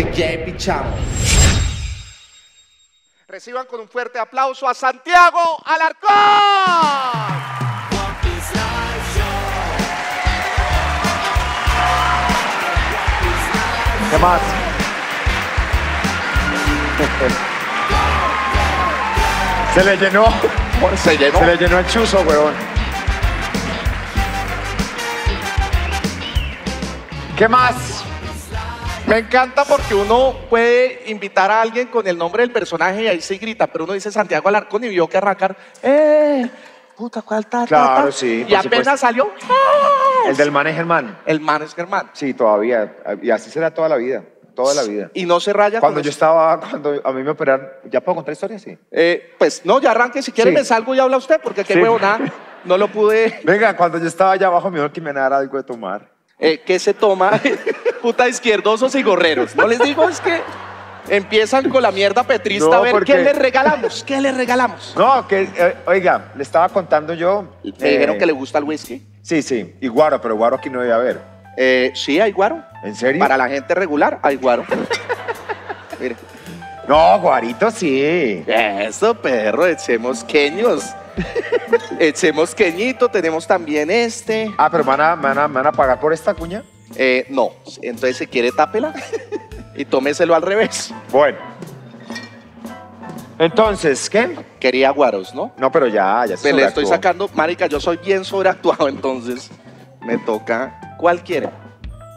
DJ Pichamo. Reciban con un fuerte aplauso a Santiago Alarcón. ¿Qué más? Se le llenó. Se llenó. Se le llenó el chuzo, weón. ¿Qué más? Me encanta porque uno puede invitar a alguien con el nombre del personaje y ahí se grita, pero uno dice Santiago Alarcón y vio que arrancar, ¡eh! Puta, ¿cuál ta, ta, Claro, ta? sí, Y apenas supuesto. salió, ¡ah! El del man es Germán. el man es Germán. Sí, todavía. Y así será toda la vida. Toda la vida. Y no se raya Cuando con yo eso. estaba, cuando a mí me operaron, ¿ya puedo contar historias? Sí. Eh, pues no, ya arranque. Si quiere Sí. me salgo y habla usted, porque qué Sí. huevo nada. No lo pude. Venga, cuando yo estaba allá abajo, me dijo que me dara algo de tomar. Eh, ¿Qué se toma? Puta izquierdosos y gorreros. No les digo, es que empiezan con la mierda petrista No, a ver porque- qué les regalamos. ¿Qué les regalamos? No, que, eh, oiga, le estaba contando yo. Me dijeron eh, que le gusta el whisky. Sí, sí, y guaro, pero guaro aquí no debe haber. Eh, sí, hay guaro. ¿En serio? Para la gente regular, hay guaro. Mire. No, guarito sí. Eso, perro, echemos queños. Echemos queñito, tenemos también este. Ah, pero ¿me van a, van a- van a pagar por esta cuña? Eh, no, entonces si quiere tápela y tómeselo al revés. Bueno. Entonces, ¿qué? Quería guaros, ¿no? No, pero ya, ya se Me le estoy sacando, marica, yo soy bien sobreactuado, entonces me toca cualquiera.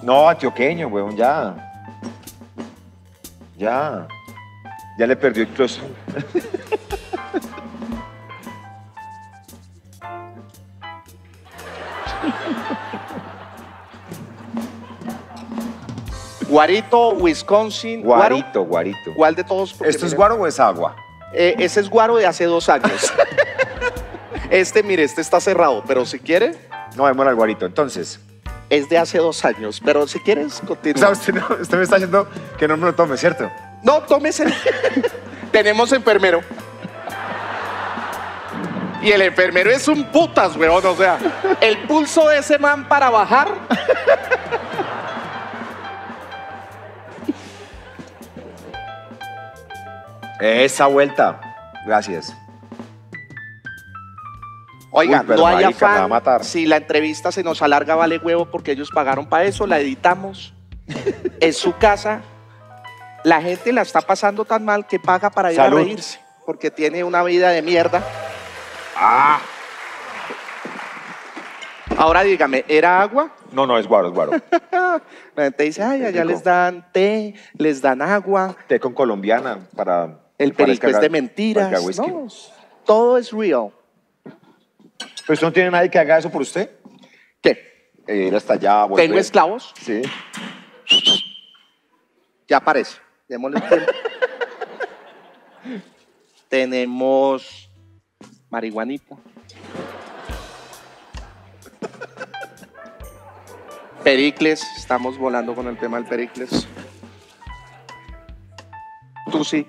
No, antioqueño, weón, ya. Ya. Ya le perdió incluso. Guarito, Wisconsin. Guarito, guarito. ¿Cuál de todos? Porque ¿Esto es guaro o es agua? eh, ese es guaro de hace dos años. este, mire, este está cerrado, pero si quiere, No, démosle al guarito. Entonces, es de hace dos años. Pero si quieres, o continúa. sea, usted, no- usted me está diciendo que no me lo tome, ¿cierto? No, tómese. Tenemos enfermero. Y el enfermero es un putas, weón. O sea, el pulso de ese man para bajar. Esa vuelta. Gracias. Oiga, Uy, pero no hay marica, me va a afán. matar. Si la entrevista se nos alarga, vale huevo porque ellos pagaron para eso, la editamos. es su casa. La gente la está pasando tan mal que paga para ir Salud. a reírse. Porque tiene una vida de mierda. Ah. Ahora dígame, ¿era agua? No, no, es guaro, es guaro. La gente dice, ay, allá les dan té, les dan agua, Té con colombiana para... el perico es de mentiras. No, todo es real. ¿Pero usted no tiene nadie que haga eso por usted? ¿Qué? Eh, Ir hasta allá, volver. ¿Tengo esclavos? Sí. Ya aparece. Démosle tiempo. Tenemos marihuanita. Pericles, estamos volando con el tema del Pericles. Tú sí.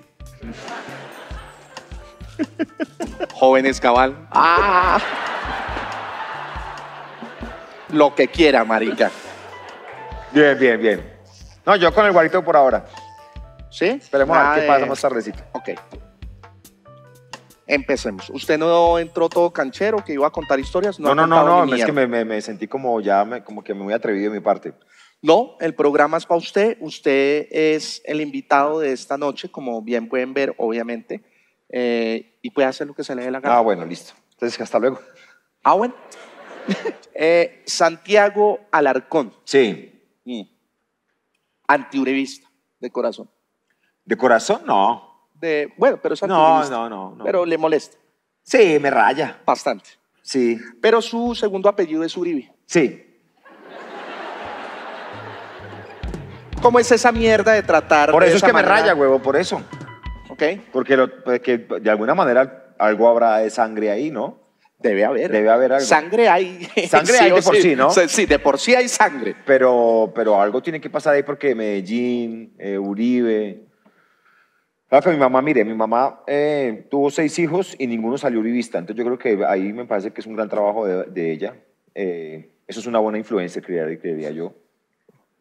Jóvenes cabal. ¡Ah! Lo que quiera, marica. Bien, bien, bien. No, yo con el guarito por ahora. ¿Sí? Esperemos a ver qué pasa más tardecito. Ok. Empecemos. ¿Usted no entró todo canchero que iba a contar historias? No, no, no, no, es que me, me- me sentí como ya, me- como que muy atrevido de mi parte. No, el programa es para usted. Usted es el invitado de esta noche, como bien pueden ver, obviamente. eh, y puede hacer lo que se le dé la gana. Ah, bueno, listo. Entonces, hasta luego. Ah, bueno. Eh, Santiago Alarcón, Sí. mm, antiuribista, de corazón. ¿De corazón? No. De, bueno, pero es No, no, no, no. Pero le molesta Sí, me raya. bastante. Sí. Pero su segundo apellido es Uribe. Sí. ¿Cómo es esa mierda de tratar Por de eso es que me raya, huevo, por eso. ¿Ok? Porque, lo- porque de alguna manera algo habrá de sangre ahí, ¿no? Debe haber. Debe haber algo. Sangre hay. Sangre hay o de por sí, ¿no? Sí, de por sí hay sangre. Pero, pero algo tiene que pasar ahí porque Medellín, eh, Uribe. Que mi mamá, mire, mi mamá eh, tuvo seis hijos y ninguno salió uribista. Entonces yo creo que ahí me parece que es un gran trabajo de, de ella. Eh, eso es una buena influencia, creería, creería yo.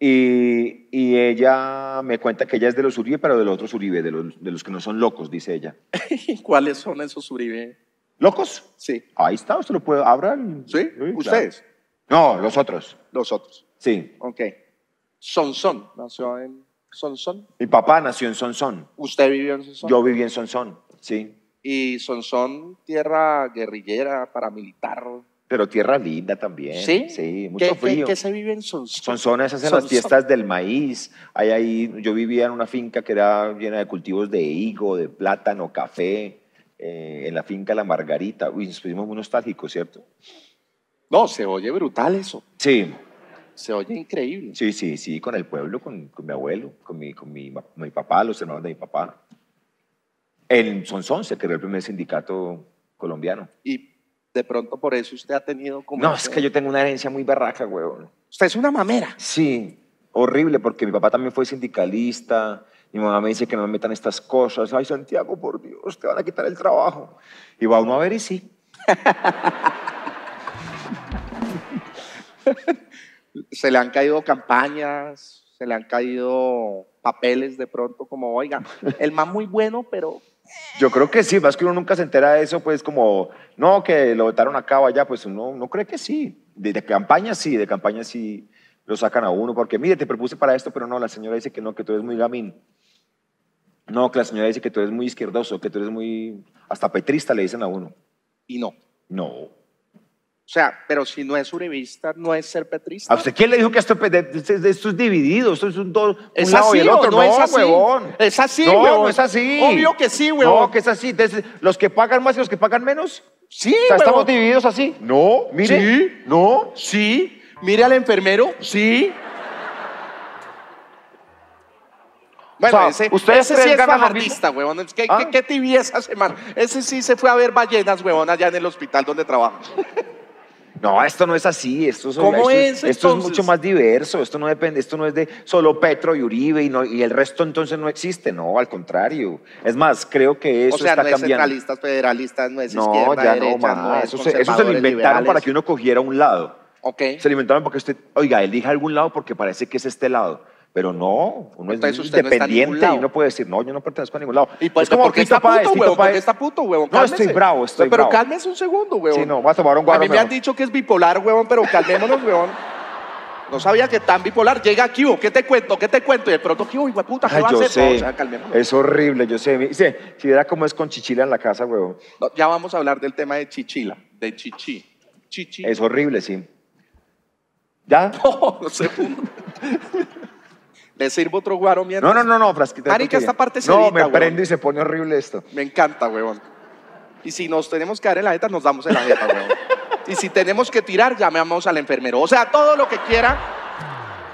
Y, y ella me cuenta que ella es de los Uribe, pero de los otros Uribe, de los, de los que no son locos, dice ella. ¿Cuáles son esos Uribe? ¿Locos? Sí. Ahí está, usted lo puede, abra. el- ¿Sí? claro. ¿Ustedes? No, los otros. Los otros. Sí. Ok. Sonsón. Nació en Sonsón. Mi papá nació en Sonsón. ¿Usted vivió en Sonsón? Yo viví en Sonsón, sí. Y Sonsón, tierra guerrillera, paramilitar. Pero tierra linda también. ¿Sí? Sí, mucho ¿Qué, qué- frío. qué se vive en Sonsón? Sonsón es hacen las fiestas del maíz. Ahí, yo vivía en una finca que era llena de cultivos de higo, de plátano, café. eh, en la finca La Margarita. Uy, nos pusimos muy nostálgicos, ¿cierto? No, se oye brutal eso. Sí, Se oye increíble. sí, sí, sí, con el pueblo, con, con mi abuelo, con mi, con mi, mi papá, los hermanos de mi papá. En Sonsón se creó el primer sindicato colombiano. Y de pronto por eso usted ha tenido como... No, es que yo tengo una herencia muy barraca, huevón. Usted es una mamera. Sí, horrible, porque mi papá también fue sindicalista. Mi mamá me dice que no me metan estas cosas. Ay, Santiago, por Dios, te van a quitar el trabajo. Y va uno a ver y sí. Se le han caído campañas, se le han caído papeles de pronto como, oiga, el más muy bueno, pero Yo creo que sí, más que uno nunca se entera de eso, pues como, no, que lo votaron acá o allá, pues uno, uno cree que sí. De, de campaña sí, de campaña sí lo sacan a uno, porque mire, te propuse para esto, pero no, la señora dice que no, que tú eres muy gamín. No, que la señora dice que tú eres muy izquierdoso, que tú eres muy, hasta petrista le dicen a uno. y no. No. O sea, pero si no es uribista, no es ser petrista. ¿A usted quién le dijo que esto, esto es dividido? Esto es un, do- un ¿Es lado así y el otro. no es así? huevón. Es así, no, huevón. No, es así. Obvio que sí, huevón. No, que es así. Entonces, los que pagan más y los que pagan menos. Sí, O sea, estamos divididos así. No, mire. Sí. No. Sí, mire al enfermero, sí. Bueno, O sea, ese, ¿ustedes ese sí es fajardista, huevón. ¿Ah? qué tibieza ese man. Ese sí se fue a ver ballenas, huevón, allá en el hospital donde trabaja. No, esto no es así. Esto es, ¿Cómo esto, es, Esto es mucho más diverso. Esto no depende. Esto no es de solo Petro y Uribe y, no- y el resto entonces no existe. No, al contrario. Es más, creo que eso o sea, está no es cambiando. centralistas, federalistas, no es No, izquierda, ya no más. es eso, se, eso se lo inventaron para que uno cogiera un lado. Ok. Se lo inventaron porque usted, oiga, elija algún lado porque parece que es este lado. Pero no, uno es no está ningún independiente y uno puede decir, no, yo no pertenezco a ningún lado. ¿Y pues, es como ¿por qué Tito está Páez, puto, huevón? ¿Por qué Páez. está puto, huevón? No, estoy bravo, estoy Pero bravo. cálmese un segundo, huevón. Sí, no, voy a tomar un A guaro mí me han dicho que es bipolar, huevón, pero calmémonos, huevón. No sabía que tan bipolar. Llega aquí, ¿o ¿qué te cuento? ¿Qué te cuento? Y de pronto, ¿qué, de puta? ¿Qué Ay, va a hacer? sé. No, o sea, calmémonos. es horrible, yo sé. Sí, si viera cómo es con Chichila en la casa, huevón. No, ya vamos a hablar del tema de chichila, de chichi. Chichi. Es horrible, sí. ¿Ya? No, no sé. ¿Le sirvo otro guaro mientras? No, no, no, no, frasquita. Marica, esta parte se No, edita, me huevón. prendo y se pone horrible esto. Me encanta, huevón. Y si nos tenemos que dar en la jeta, nos damos en la jeta, huevón. Y si tenemos que tirar, llamamos al enfermero. O sea, todo lo que quiera,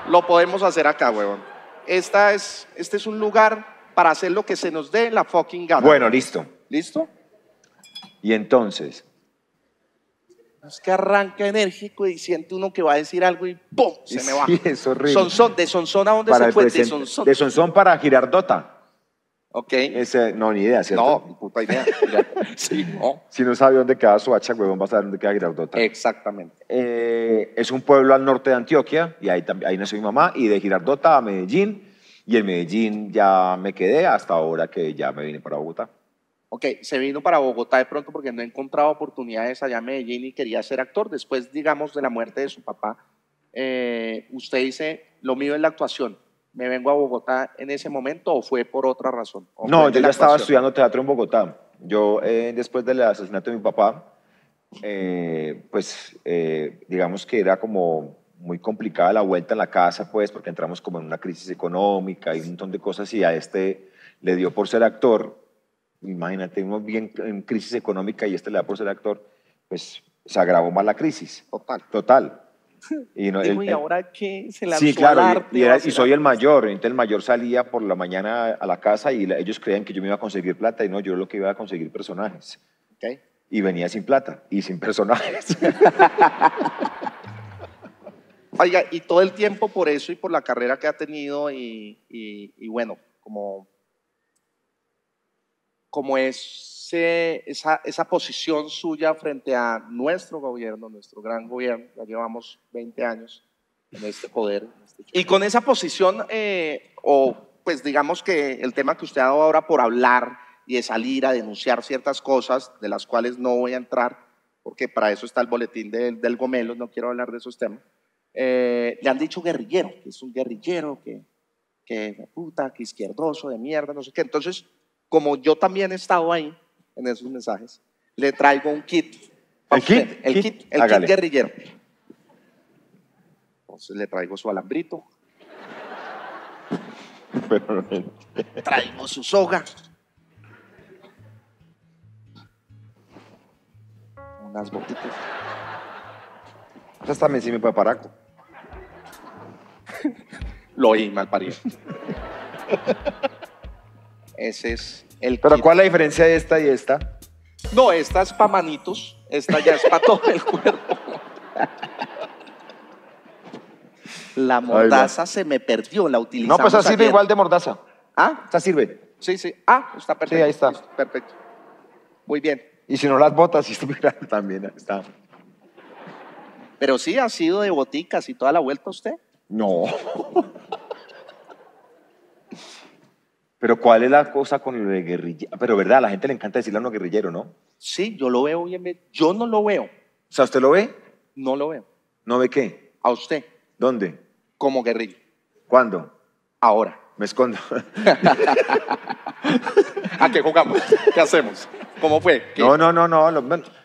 lo podemos hacer acá, huevón. Esta es, este es un lugar para hacer lo que se nos dé la fucking gana. Bueno, listo. ¿Listo? Y entonces, Es que arranca enérgico y siente uno que va a decir algo y ¡pum! Se me va. Sí, es horrible. Sonsón, ¿de Sonsón a dónde para se fue? De Sonsón. de Sonsón para Girardota. Ok. Ese, no, ni idea, ¿cierto? No, ni puta idea. Sí, no. Si no sabe dónde queda Soacha, huevón, va a saber dónde queda Girardota. Exactamente. Eh, es un pueblo al norte de Antioquia, y ahí, ahí nació mi mamá, y de Girardota a Medellín, y en Medellín ya me quedé hasta ahora que ya me vine para Bogotá. Ok, se vino para Bogotá de pronto porque no encontraba oportunidades allá en Medellín y quería ser actor. Después, digamos, de la muerte de su papá, eh, usted dice, lo mío es la actuación. ¿Me vengo a Bogotá en ese momento o fue por otra razón? ¿O No, yo ya estaba actuación? estudiando teatro en Bogotá. Yo, eh, después del asesinato de mi papá, eh, pues eh, digamos que era como muy complicada la vuelta en la casa, pues, porque entramos como en una crisis económica y un montón de cosas, y a este le dio por ser actor. Imagínate, uno bien en crisis económica y este le da por ser actor, pues se agravó más la crisis. Total. Total. Y, no, Dijo, él- ¿y ahora qué? Se lanzó Sí, claro, arte, y, era- y soy el mayor, entonces el mayor salía por la mañana a la casa y la- ellos creían que yo me iba a conseguir plata y no, yo lo que iba a conseguir personajes. Ok. Y venía sin plata y sin personajes. Oiga, y todo el tiempo por eso y por la carrera que ha tenido y, y- y bueno, como, como ese, esa, esa posición suya frente a nuestro gobierno, nuestro gran gobierno, ya llevamos 20 años en este poder, en este Y con esa posición, eh, o pues digamos que el tema que usted ha dado ahora por hablar y de salir a denunciar ciertas cosas, de las cuales no voy a entrar, porque para eso está el boletín del, del Gomelo, no quiero hablar de esos temas, eh, le han dicho guerrillero, que es un guerrillero, que, que puta, que izquierdoso, de mierda, no sé qué. Entonces, como yo también he estado ahí en esos mensajes, le traigo un kit. ¿El kit? El Kit. el Hágale. kit guerrillero. Entonces le traigo su alambrito, Pero, traigo su soga, unas botitas. Esa también sí me puede paraco. Lo oí mal parido. Ese es el Pero kit. ¿cuál es la diferencia de esta y esta? No, esta es para manitos, esta ya es para todo el cuerpo. La mordaza se me perdió, la No, utilizamos pues esa sirve ayer. igual de mordaza. ¿Ah? Esta sirve. Sí, sí. Ah, está perfecto. Sí, ahí está. Perfecto. Muy bien. Y si no las botas, si estuviera también ahí está. Pero sí, ha sido de boticas y toda la vuelta usted. No. Pero ¿cuál es la cosa con lo de guerrillero? Pero verdad, a la gente le encanta decirle a uno guerrillero, ¿no? O Sí, yo lo veo bien. Yo no lo veo. sea, ¿usted lo ve? No lo veo. ¿No ve qué? A usted, ¿Dónde? como guerrilla. ¿Cuándo? Ahora. Me escondo. ¿A qué jugamos? ¿Qué hacemos? ¿Cómo fue? ¿Qué? No, no, no, no.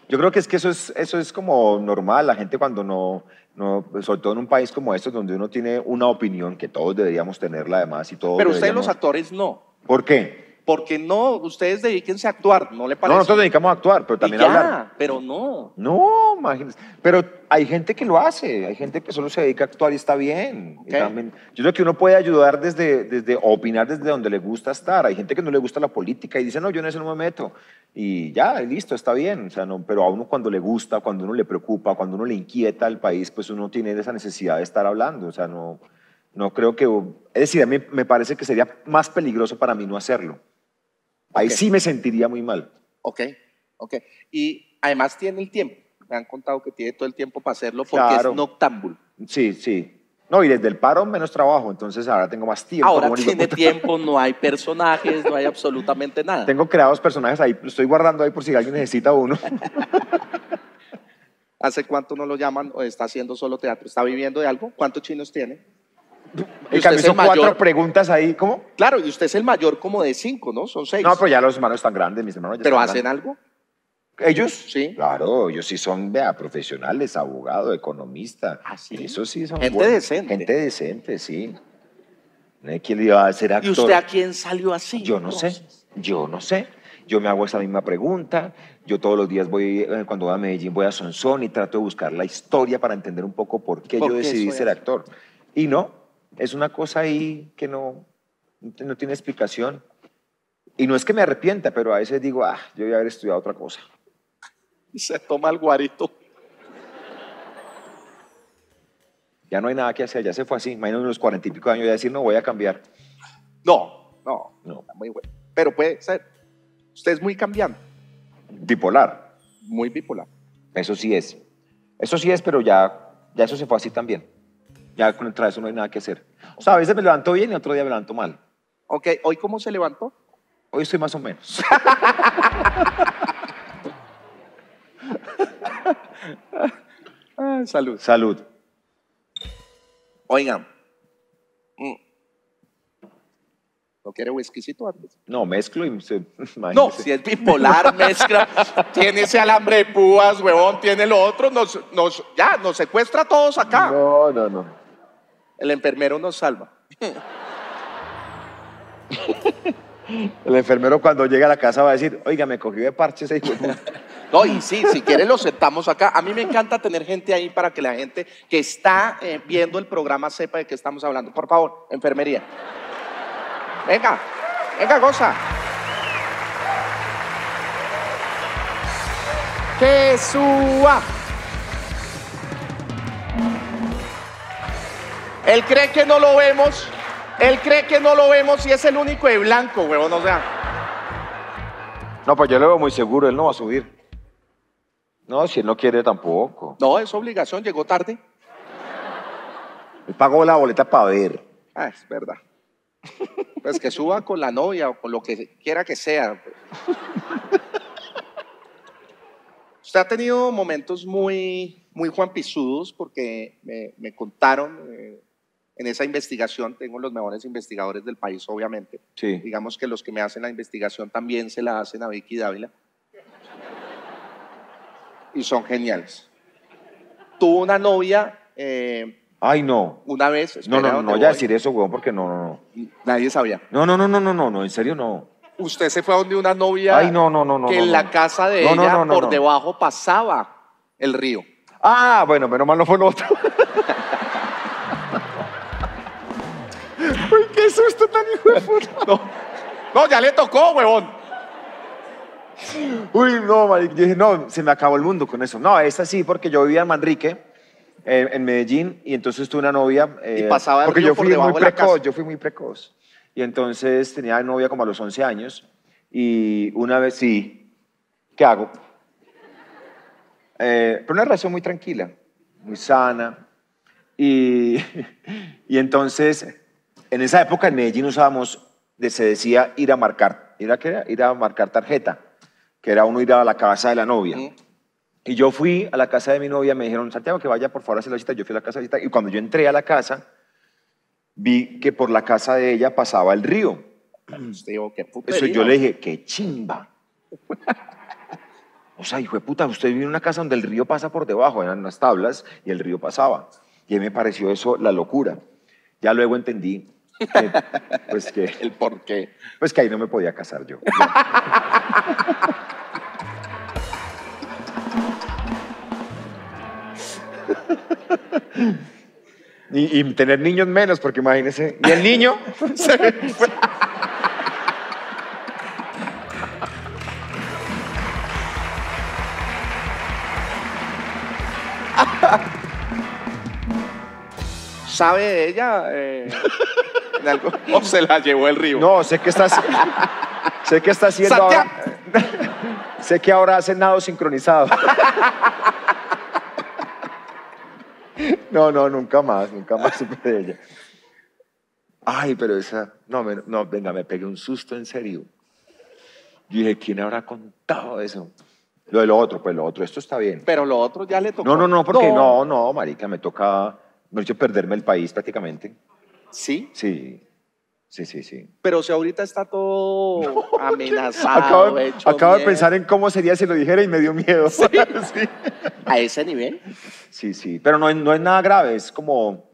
yo creo que es que eso es, eso es como normal. La gente cuando no, no, sobre todo en un país como este, donde uno tiene una opinión, que todos deberíamos tenerla además y todos Pero ustedes los actores no. ¿Por qué? Porque no, ustedes dedíquense a actuar, ¿no le No, parece? nosotros dedicamos a actuar, pero Y también ya, a hablar. pero no. No, imagínese. Pero hay gente que lo hace, hay gente que solo se dedica a actuar y está bien. Y Ok. también- yo creo que uno puede ayudar desde, desde, opinar desde donde le gusta estar. Hay gente que no le gusta la política y dice, no, yo en eso no me meto. Y ya, listo, está bien. O sea, no, pero a uno cuando le gusta, cuando uno le preocupa, cuando uno le inquieta el país, pues uno tiene esa necesidad de estar hablando. O sea, no, no creo que... Es decir, a mí me parece que sería más peligroso para mí no hacerlo. Ahí sí me sentiría muy mal. Ok, ok. Y además tiene el tiempo. Me han contado que tiene todo el tiempo para hacerlo porque Claro. es noctámbulo. Sí, sí. No, y desde el paro menos trabajo, entonces ahora tengo más tiempo. Ahora tiene tiempo, no hay personajes, no hay absolutamente nada. Tengo creados personajes ahí, estoy guardando ahí por si alguien necesita uno. ¿Hace cuánto no lo llaman o está haciendo solo teatro? ¿Está viviendo de algo? ¿Cuántos chinos tiene? El mayor. cuatro preguntas ahí, ¿cómo? Claro, y usted es el mayor como de cinco, ¿no? Son seis. No, pero ya los hermanos están grandes, mis hermanos ya ¿Pero están hacen grandes. algo? ¿Ellos? Sí. Claro, ellos sí son, vea, profesionales, abogado, economista. ¿Ah, sí? Eso sí son Gente buenos. decente. Gente decente, sí. Le iba a ser ¿Y actor. usted a quién salió así? Yo no sé, yo no sé. Yo me hago esa misma pregunta. Yo todos los días voy, eh, cuando voy a Medellín, voy a Sonsón y trato de buscar la historia para entender un poco por qué ¿Por yo qué decidí ser actor. Y no, es una cosa ahí que no, no tiene explicación. Y no es que me arrepienta, pero a veces digo, ah, yo voy a haber estudiado otra cosa. Y se toma el guarito. Ya no hay nada que hacer, ya se fue así. Imagínate unos cuarenta y pico años y decir, no, voy a cambiar. No, no, No. muy bueno. Pero puede ser. Usted es muy cambiante, Bipolar, muy bipolar. eso sí es. Eso sí es, pero ya, ya eso se fue así también. Ya contra eso no hay nada que hacer. O sea, a veces me levanto bien y otro día me levanto mal. Ok, ¿hoy cómo se levantó? Hoy estoy más o menos. Ah, salud. Salud. Oigan. mm, ¿No quiere whiskycito antes? No, mezclo y se, No, si es bipolar, mezcla, tiene ese alambre de púas, huevón, tiene lo otro, nos, nos, ya, nos secuestra a todos acá. No, no, no. El enfermero nos salva. El enfermero cuando llega a la casa va a decir, oiga, me cogió de parche ese hijo de puta". No, y sí, si quiere lo sentamos acá. A mí me encanta tener gente ahí para que la gente que está eh, viendo el programa sepa de qué estamos hablando. Por favor, enfermería. Venga, venga, goza. Que suba. Él cree que no lo vemos. Él cree que no lo vemos y es el único de blanco, huevón. O sea, No, pues yo lo veo muy seguro, él no va a subir. No, si él no quiere tampoco. no, es obligación, llegó tarde. Él pagó la boleta para ver. Ah, es verdad. Pues que suba con la novia o con lo que quiera que sea. Usted ha tenido momentos muy, muy Juan Pisudos porque me, me contaron eh, en esa investigación, tengo los mejores investigadores del país, obviamente. Sí. Digamos que los que me hacen la investigación también se la hacen a Vicky Dávila. Y son geniales. Tuvo una novia eh, Ay, no. una vez. No, no, no, ¿dónde no, ya voy? decir eso, weón, porque no, no, no. Nadie sabía. No, no, no, no, no, no, no, en serio no. Usted se fue a donde una novia Ay, no, no, no, no. que no, en la casa de ella por debajo pasaba el río. Ah, bueno, menos mal no fue lo otro. Uy, qué susto tan hijo de puta. No, no ya le tocó, huevón. Uy, no, marica, yo dije, no, se me acabó el mundo con eso. No, esta sí, porque yo vivía en Manrique, eh, en Medellín, y entonces tuve una novia. eh, Y pasaba el Porque río yo por fui debajo muy precoz, yo fui muy precoz. Y entonces tenía novia como a los 11 años, y una vez sí, ¿qué hago? Eh, pero una relación muy tranquila, muy sana. Y, y entonces, en esa época en Medellín usábamos, se decía ir a marcar, ¿ir a qué? Ir a marcar tarjeta, que era uno ir a la casa de la novia. Y yo fui a la casa de mi novia, me dijeron, Santiago, que vaya por favor a hacer la cita. Yo fui a la casa de cita y cuando yo entré a la casa, vi que por la casa de ella pasaba el río. Usted dijo, qué putería. Eso yo le dije, qué chimba. O sea, hijo de puta, usted vive en una casa donde el río pasa por debajo, eran unas tablas y el río pasaba. Y a mí me pareció eso la locura. Ya luego entendí que, pues, que, El por qué. pues que ahí no me podía casar yo. Y, y tener niños menos, porque imagínese. ¿Y el niño? ¿Sabe de ella? eh, algo? ¿O se la llevó el río? No, sé que estás. sé que está haciendo ahora. sé que ahora hace nado sincronizado. no, no, nunca más, nunca más supe de ella. Ay, pero esa. No, me- no, venga, me pegué un susto en serio. Yo dije, ¿quién habrá contado eso? Lo de lo otro, pues lo otro, esto está bien. Pero lo otro ya le tocó. No, no, no, porque no, no, marica, me toca, me hecho perderme el país prácticamente. Sí, Sí, sí, sí, sí. pero si ahorita está todo amenazado, Acabo, hecho acabo de pensar en cómo sería si lo dijera y me dio miedo. Sí, ¿A ese nivel? sí, sí. Pero no, es- no es nada grave, es como,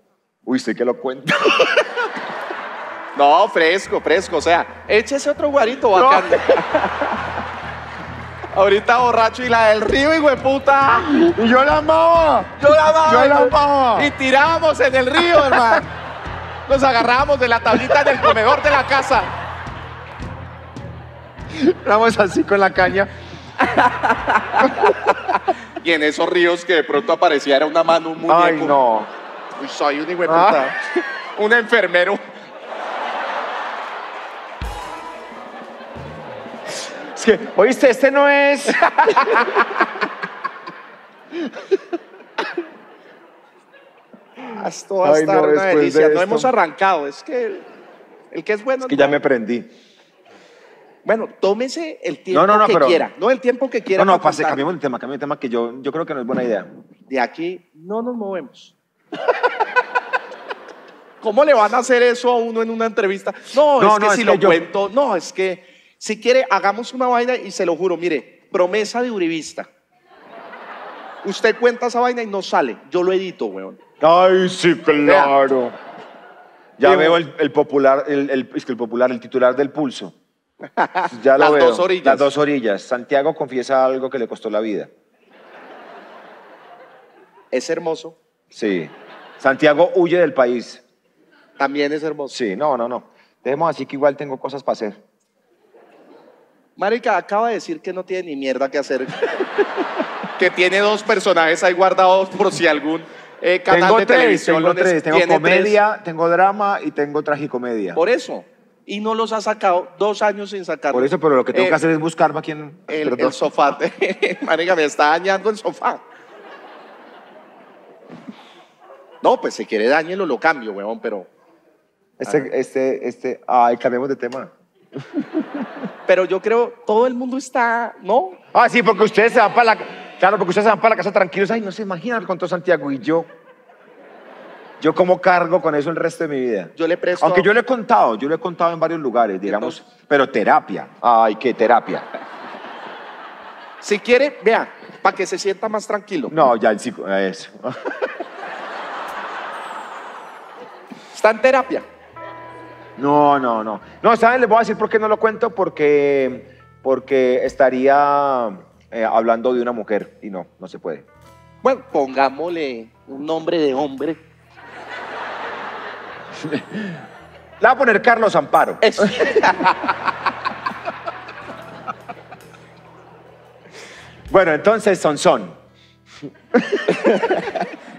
uy, sé que lo cuento. No, fresco, fresco. O sea, échese otro guarito bacán. Ahorita borracho y la del río, hijo de puta. y yo la amaba. Yo la amaba. Yo la amaba. Y tirábamos en el río, hermano. Nos agarrábamos de la tablita del comedor de la casa. Éramos así con la caña. Y en esos ríos que de pronto aparecía era una mano, un muñeco. Ay, no. Uy, soy un hijo Ah. Un enfermero. Es que, oíste, este no es. Esto va a Ay, estar no, una de delicia. No hemos arrancado. Es que el, el que es bueno. Es que ya me prendí. Bueno, tómese el tiempo no, que pero- quiera. No el tiempo que quiera. No, no, pase, cambiemos de tema, cambiemos de tema que yo, yo creo que no es buena idea. De aquí no nos movemos. ¿Cómo le van a hacer eso a uno en una entrevista? No, No, es que no, si es lo que yo- cuento, no, es que si quiere, hagamos una vaina y se lo juro, mire, promesa de Uribista. Usted cuenta esa vaina y no sale. Yo lo edito, weón. Ay, sí, claro. Ya Digo- veo el, el popular, el, el- es que el popular, el titular del pulso. Ya lo Las veo. dos orillas. Las dos orillas. Santiago confiesa algo que le costó la vida. Es hermoso. Sí. Santiago huye del país. También es hermoso. Sí, no, no, no. Dejemos así que igual tengo cosas para hacer. Marica, acaba de decir que no tiene ni mierda que hacer. que tiene dos personajes ahí guardados por si algún eh, canal tengo de tres, televisión tengo tres. Comedia, tengo drama y tengo tragicomedia. Por eso. Y no los ha sacado dos años sin sacarlos. Por eso, pero lo que tengo Eh, que hacer es buscarme a quien... El, el sofá. Marica, me está dañando el sofá. No, pues si quiere dañelo, lo cambio, weón, pero... Este, este, este, ay, cambiemos de tema. Pero yo creo, todo el mundo está, ¿no? Ah, sí, porque ustedes se van para la, claro, porque ustedes se van para la casa tranquilos. Ay, no se imaginan todo Santiago y yo, yo como cargo con eso el resto de mi vida. Yo le presto... Aunque yo le he contado, yo le he contado en varios lugares, digamos, pero terapia. Ay, qué terapia. Si quiere, vea, para que se sienta más tranquilo. No, ya el psico, eso. Está en terapia. No, no, no. No, ¿saben? Les voy a decir por qué no lo cuento, porque, porque estaría eh, hablando de una mujer y no, no se puede. Bueno, pongámosle un nombre de hombre. Le voy a poner Carlos Amparo. Eso. Bueno, entonces, son son.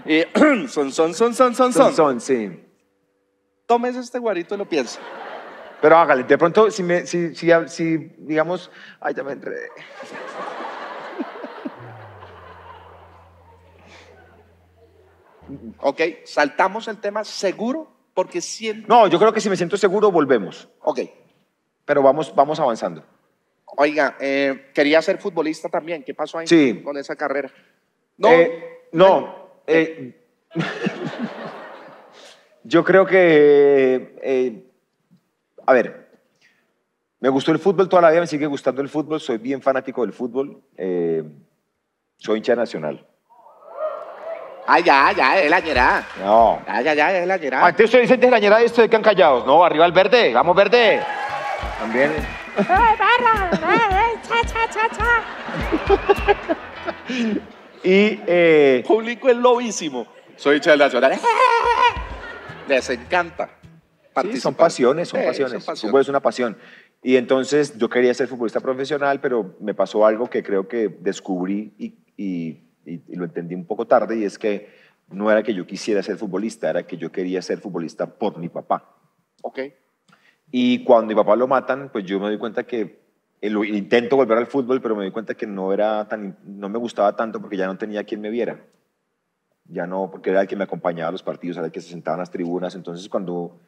Eh, son, son, son, son, son, Son son. son, sí. Tómese este guarito y lo piensa. Pero hágale, de pronto, si, me, si, si, si digamos, ay, ya me enredé. Ok, saltamos el tema seguro porque siento... No, yo creo que si me siento seguro, volvemos. Ok, Pero vamos, vamos avanzando. oiga, eh, quería ser futbolista también. ¿Qué pasó ahí Sí. con esa carrera? No, Eh, no. eh, yo creo que, a ver, me gustó el fútbol toda la vida, me sigue gustando el fútbol, soy bien fanático del fútbol, soy hincha nacional. Ah, ya, ya, es la ñerada. No. Ya, ya, ya, es la ñerada. Antes usted dice de la ñera y ustedes quedan callados. No, arriba el verde, vamos verde. También. y eh, público es lobísimo. Soy hincha del Nacional. Les encanta. Sí, son pasiones, son Sí, pasiones. El pasiones. fútbol es una pasión. Y entonces yo quería ser futbolista profesional, pero me pasó algo que creo que descubrí y, y- y- y lo entendí un poco tarde, y es que no era que yo quisiera ser futbolista, era que yo quería ser futbolista por mi papá. Ok. Y cuando mi papá lo matan, pues yo me doy cuenta que eh, lo- intento volver al fútbol, pero me doy cuenta que no era tan, no me gustaba tanto porque ya no tenía quien me viera. Ya no, porque era el que me acompañaba a los partidos, era el que se sentaba en las tribunas. Entonces, cuando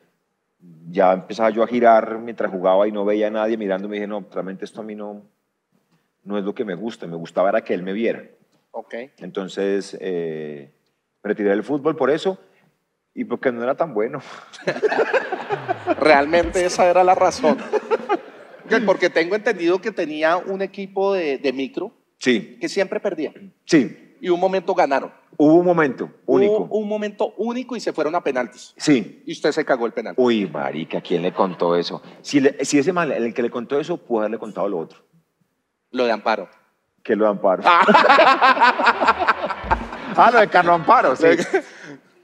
ya empezaba yo a girar mientras jugaba y no veía a nadie mirando, me dije, no, realmente esto a mí no, no es lo que me gusta. Me gustaba era que él me viera. Ok. Entonces, eh, me retiré del fútbol por eso y porque no era tan bueno. Realmente esa era la razón. Porque tengo entendido que tenía un equipo de, de micro Sí, que siempre perdía. sí. Y un momento ganaron. Hubo un momento único. Hubo un momento único y se fueron a penaltis. Sí. Y usted se cagó el penalti. Uy, marica, ¿quién le contó eso? Si, le- si ese man, el que le contó eso, pudo haberle contado lo otro. Lo de Amparo. Que lo Amparo. ah, lo de Carlos Amparo, sí.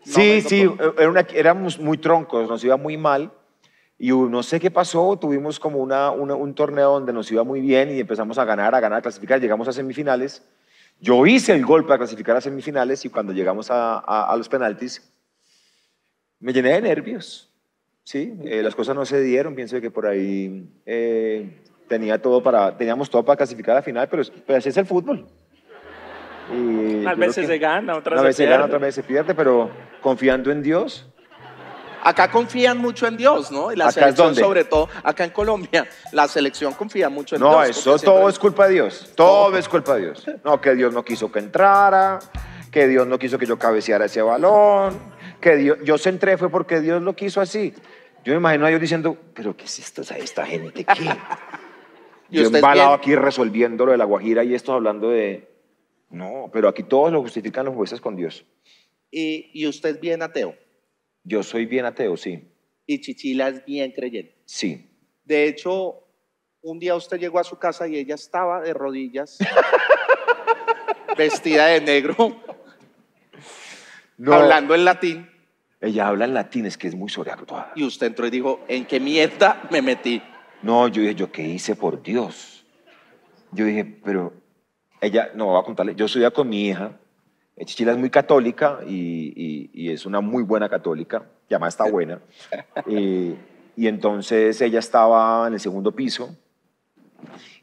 sí, No, sí, no, era una- éramos muy troncos, nos iba muy mal. Y no sé qué pasó, tuvimos como una, una- un torneo donde nos iba muy bien y empezamos a ganar, a ganar, a clasificar, llegamos a semifinales. Yo hice el gol para clasificar a semifinales y cuando llegamos a, a- a los penaltis, me llené de nervios. Sí, eh, las cosas no se dieron, pienso que por ahí eh, tenía todo para, teníamos todo para clasificar a la final, pero, es- pero así es el fútbol. Y creo veces que- se gana, otras se vez se gana, pierde. otra vez se pierde, pero confiando en Dios. Acá confían mucho en Dios, ¿no? Y la ¿Acá es selección, sobre todo, acá en Colombia, la selección confía mucho en No, Dios. eso porque todo siempre- es culpa de Dios. Todo es culpa de Dios. No, que Dios no quiso que entrara, que Dios no quiso que yo cabeceara ese balón, que Dios, yo centré fue porque Dios lo quiso así. Yo me imagino a Dios diciendo, pero ¿qué es esto, ¿Sabe esta gente? ¿Qué? Y yo embalado aquí resolviendo lo de la Guajira y esto hablando de... No, pero aquí todos lo justifican los jueces con Dios. Y, y usted es bien ateo. Yo soy bien ateo, sí, Y Chichila es bien creyente. sí. De hecho, un día usted llegó a su casa y ella estaba de rodillas, vestida de negro, No, hablando en latín. Ella habla en latín, es que es muy sobreactuada. Y usted entró y dijo, ¿en qué mierda me metí? No, yo dije, ¿yo qué hice por Dios? Yo dije, pero ella, no, voy a contarle, yo estudié con mi hija, eh, Chichila es muy católica y, y- y es una muy buena católica, y además está buena. y, y entonces ella estaba en el segundo piso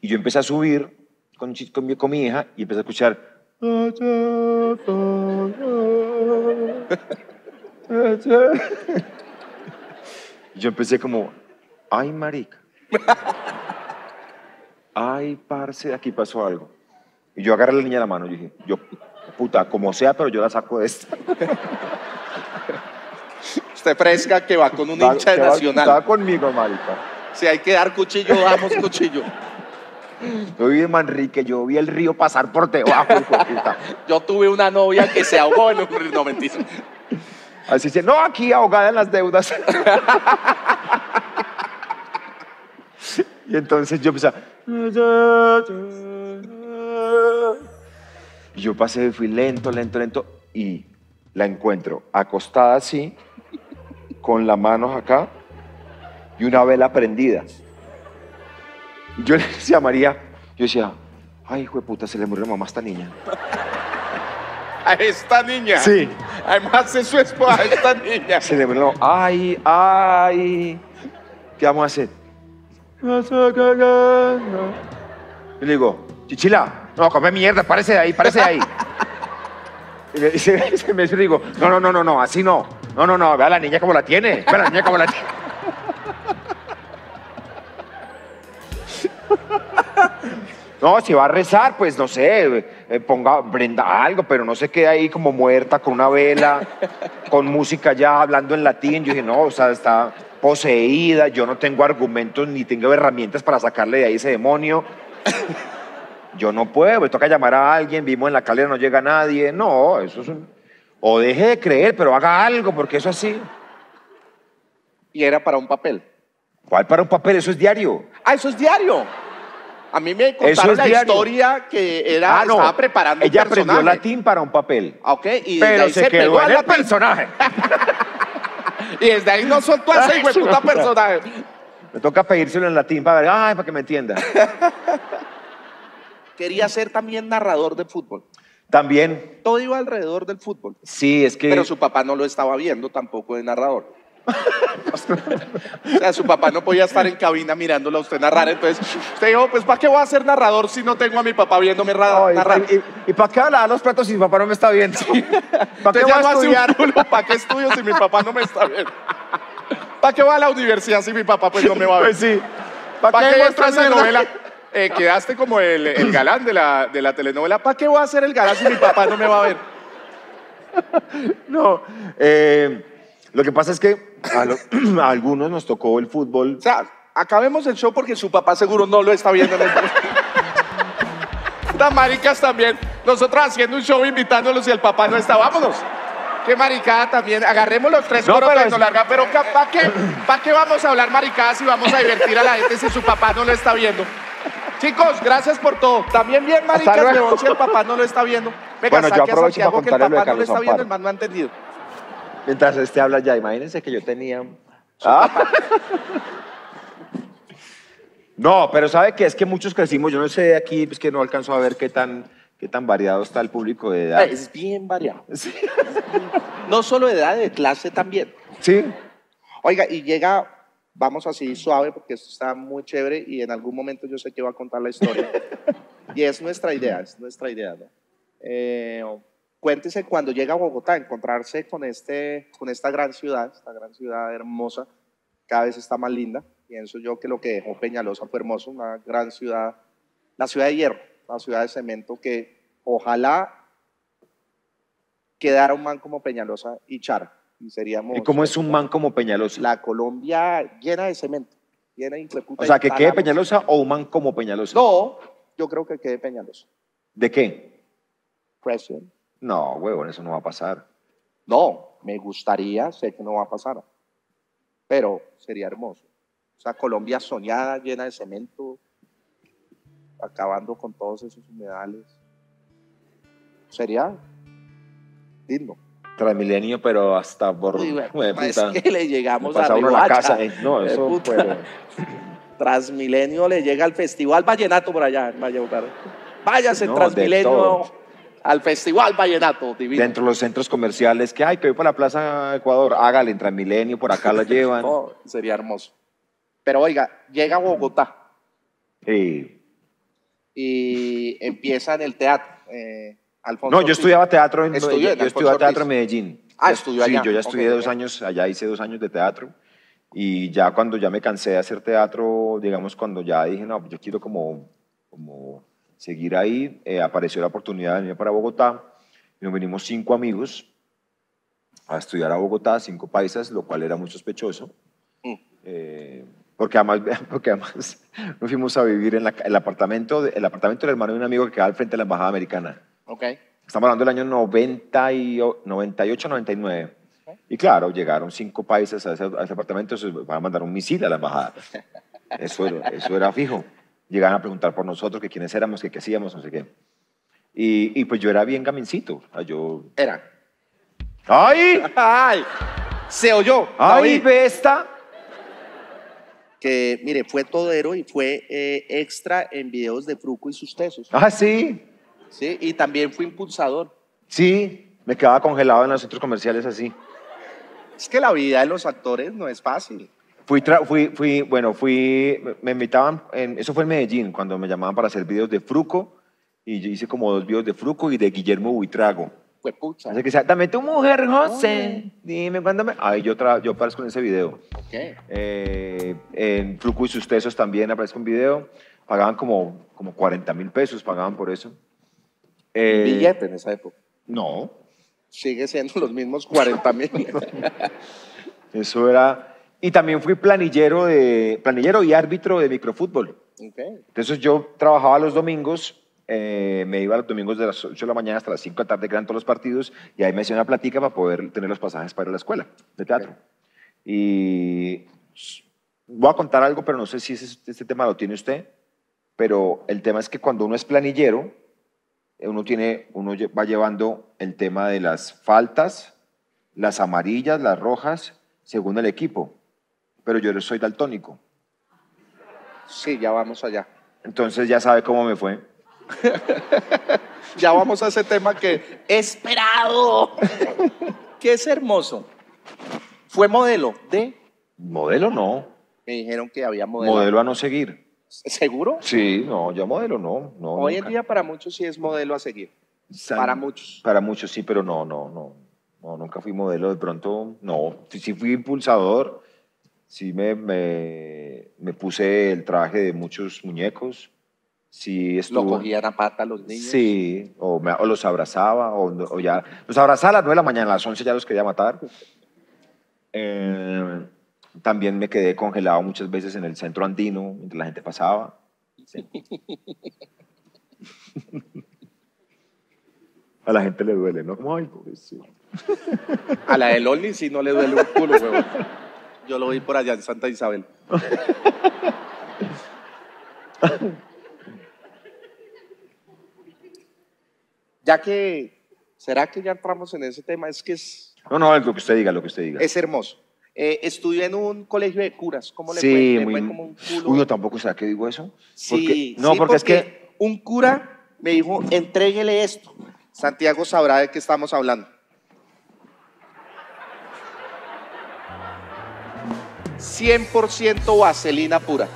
y yo empecé a subir con, con mi, con mi hija y empecé a escuchar. Yo empecé como, ay, marica. Ay, parce, aquí pasó algo. Y yo agarré a la niña de la mano y dije, yo, puta, como sea, pero yo la saco de esta. Usted fresca que va con un Va- hincha de que va- Nacional. Estaba conmigo, marica. Si hay que dar cuchillo, damos cuchillo. Yo viví en Manrique, yo vi el río pasar por debajo, puta. Yo tuve una novia que se ahogó en un. No, mentira. Así dice, no, aquí ahogada en las deudas. y entonces yo empecé a... Y yo pasé, fui lento, lento, lento, y la encuentro acostada así, con las manos acá, y una vela prendida. Y yo le decía a María, yo decía, ay, hijo de puta, se le murió la mamá a esta niña. A esta niña. Sí. Además es su esposa, a esta niña. Se le murió, ay, ay, ¿qué vamos a hacer? Y le digo, Chichila, no, come mierda, párese de ahí, párese de ahí. Y me dice, se me dice, digo, no, no, no, no, no, así no. No, no, no, vea a la niña como la tiene, vea a la niña como la tiene. No, si va a rezar, pues no sé, eh, ponga, prenda algo, pero no se quede ahí como muerta con una vela, con música ya hablando en latín. Yo dije, no, o sea, está poseída, yo no tengo argumentos ni tengo herramientas para sacarle de ahí ese demonio. Yo no puedo, me toca llamar a alguien, vimos en la calera, no llega nadie. No, eso es un... O deje de creer, pero haga algo, porque eso así. Y era para un papel. ¿Cuál para un papel? Eso es diario. Ah, eso es diario. A mí me Eso contaron es la diario. historia que era, Ah, no. estaba preparando un Ella aprendió personaje. latín para un papel. Ah, Ok, y Pero ahí se, quedó en el personaje. Y desde ahí no soltó a ese hijo de puta personaje. Me toca pedírselo en latín para ver, ay, para que me entienda. Quería ser también narrador de fútbol. También, Todo iba alrededor del fútbol. sí, es que... Pero su papá no lo estaba viendo tampoco de narrador. o sea, su papá no podía estar en cabina mirándolo a usted narrar. Entonces, usted dijo, pues ¿para qué voy a ser narrador si no tengo a mi papá viéndome narrar? ¿Y, y, para qué lavar los platos si mi papá no me está viendo? ¿Para qué no a estudiar? ¿para qué estudio si mi papá no me está viendo? ¿Para qué va a la universidad si mi papá pues no me va a ver? Pues sí. ¿Para qué muestra esa novela? Eh, quedaste como el, el galán de la, de la telenovela. ¿Para qué voy a ser el galán si mi papá no me va a ver? No. eh, lo que pasa es que a, lo- a algunos nos tocó el fútbol. O sea, acabemos el show porque su papá seguro no lo está viendo en el Estas maricas también. Nosotros haciendo un show invitándolos y el papá no está. Vámonos. Qué maricada también. Agarremos los tres No, coros pero de es- no larga. Pero ¿para qué, pa' qué vamos a hablar maricadas y vamos a divertir a la gente si su papá no lo está viendo? Chicos, gracias por todo. También bien maricas, huevón, si el papá no lo está viendo. Venga, Bueno, yo saque a aprovecho Santiago para que el contarle lo de papá no lo está viendo, el man no ha entendido. Mientras este habla ya, imagínense que yo tenía... Ah. No, pero ¿sabe qué? Es que muchos crecimos, yo no sé aquí, pues que no alcanzo a ver qué tan, qué tan variado está el público de edad. Es bien variado. No solo de edad, de clase también. Sí. Oiga, y llega, vamos así suave porque esto está muy chévere y en algún momento yo sé que va a contar la historia. y es nuestra idea, es nuestra idea, ¿no? Eh, cuéntese cuando llega a Bogotá, encontrarse con, este, con esta gran ciudad, esta gran ciudad hermosa, cada vez está más linda. Pienso yo que lo que dejó Peñalosa fue hermoso, una gran ciudad, la ciudad de hierro, la ciudad de cemento que ojalá quedara un man como Peñalosa y Chara. Y seríamos ¿Y cómo es un man como Peñalosa? la Colombia llena de cemento, llena de O sea, que quede. Peñalosa o un man como Peñalosa. No, yo creo que quede Peñalosa. ¿De qué? President. No, huevón, eso no va a pasar. No, me gustaría, sé que no va a pasar, pero sería hermoso. O sea, Colombia soñada, llena de cemento, acabando con todos esos humedales. Sería lindo. Transmilenio, pero hasta por... Jue es que le llegamos a la casa. eh. No, Eh, eso fue- Transmilenio le llega al Festival Vallenato por allá en Valledupar. Váyase No, Transmilenio. Al Festival Vallenato, divino. Dentro de los centros comerciales, que hay que voy para la Plaza Ecuador, hágale en Transmilenio, por acá la llevan. No, sería hermoso. Pero oiga, llega a Bogotá Sí. y empieza en el teatro. eh, Alfonso No, yo estudiaba teatro en, Estudió en yo estudiaba teatro en Medellín. Ah, estudió allá. Sí, yo ya estudié Ok, dos ok. años, allá hice dos años de teatro. Y ya cuando ya me cansé de hacer teatro, digamos, cuando ya dije, no, yo quiero como, como seguir ahí, eh, apareció la oportunidad de venir para Bogotá. Y nos vinimos cinco amigos a estudiar a Bogotá, cinco paisas, lo cual era muy sospechoso. Mm. Eh, porque además, porque además nos fuimos a vivir en la- el, apartamento, de- el apartamento del hermano de un amigo que quedaba al frente de la embajada americana. Ok. Estamos hablando del año 90 y, 98, 99. Y claro, llegaron cinco países a ese, a ese apartamento, se van a mandar un misil a la embajada. Eso eso era fijo. Llegaban a preguntar por nosotros, que quiénes éramos, que qué hacíamos, no sé qué. Y, y pues yo era bien gamincito. O sea, yo... Era. ¡Ay! ¡Ay! Se oyó. ¡Ay, ve esta! que mire, fue todero y fue eh, extra en videos de Fruco y sus tesos. ¡Ah, sí! ¿sí? Y también fue impulsador. Sí, me quedaba congelado en los centros comerciales así. Es que la vida de los actores no es fácil. Fui, fui, fui, bueno, fui, me- invitaban, en- eso fue en Medellín, cuando me llamaban para hacer videos de Fruco, y yo hice como dos videos de Fruco y de Guillermo Buitrago. Fue pucha. Así que decía, dame tu mujer, José, dime cuándo me... Ay, yo, tra- yo aparezco en ese video. Ok. Eh, en Fruco y sus tesos también aparezco en video. Pagaban como, como 40 mil pesos, pagaban por eso. Eh, Billete en esa época. No, Sigue siendo los mismos 40 mil. eso era... Y también fui planillero, de, planillero y árbitro de microfútbol. Ok. Entonces yo trabajaba los domingos, eh, me iba los domingos de las 8 de la mañana hasta las 5 de la tarde, que eran todos los partidos, y ahí me hacía una platica para poder tener los pasajes para ir a la escuela de teatro. Y s- voy a contar algo, pero no sé si ese- este tema lo tiene usted, pero el tema es que cuando uno es planillero, eh, uno, tiene, uno va llevando el tema de las faltas, las amarillas, las rojas, según el equipo, pero yo soy daltónico. Sí, ya vamos allá. Entonces ya sabe cómo me fue. Ya vamos a ese tema que esperado, que es hermoso. Fue modelo de. Modelo no. Me dijeron que había modelo. Modelo a no seguir. ¿Seguro? Sí, no, yo modelo no. no Hoy en día para muchos sí es modelo a seguir. San- para muchos. Para muchos sí, pero no, no, no. No, nunca fui modelo. De pronto, no. Sí fui impulsador. Sí me, me, me puse el traje de muchos muñecos. Sí Lo estuvo... cogían a pata los niños. Sí, o, me- o los abrazaba, o, ya. Los abrazaba a las 9 de la mañana, a las 11 ya los quería matar. Eh, también me quedé congelado muchas veces en el centro andino mientras la gente pasaba. Sí. a la gente le duele, ¿no? Ay, pobrecito. A la de Loli sí no le duele un culo, huevón. Yo lo vi por allá en Santa Isabel. ya que, ¿será que ya entramos en ese tema? Es que es, No, no, lo que usted diga, lo que usted diga. es hermoso. Eh, estudié en un colegio de curas. ¿Cómo le sí, fue? ¿Le muy. fue como un culo? Uy, yo tampoco sé a qué digo eso. Sí, Porque- no, sí, porque, es que. un cura me dijo, entréguele esto. Santiago sabrá de qué estamos hablando. ¿100% vaselina pura.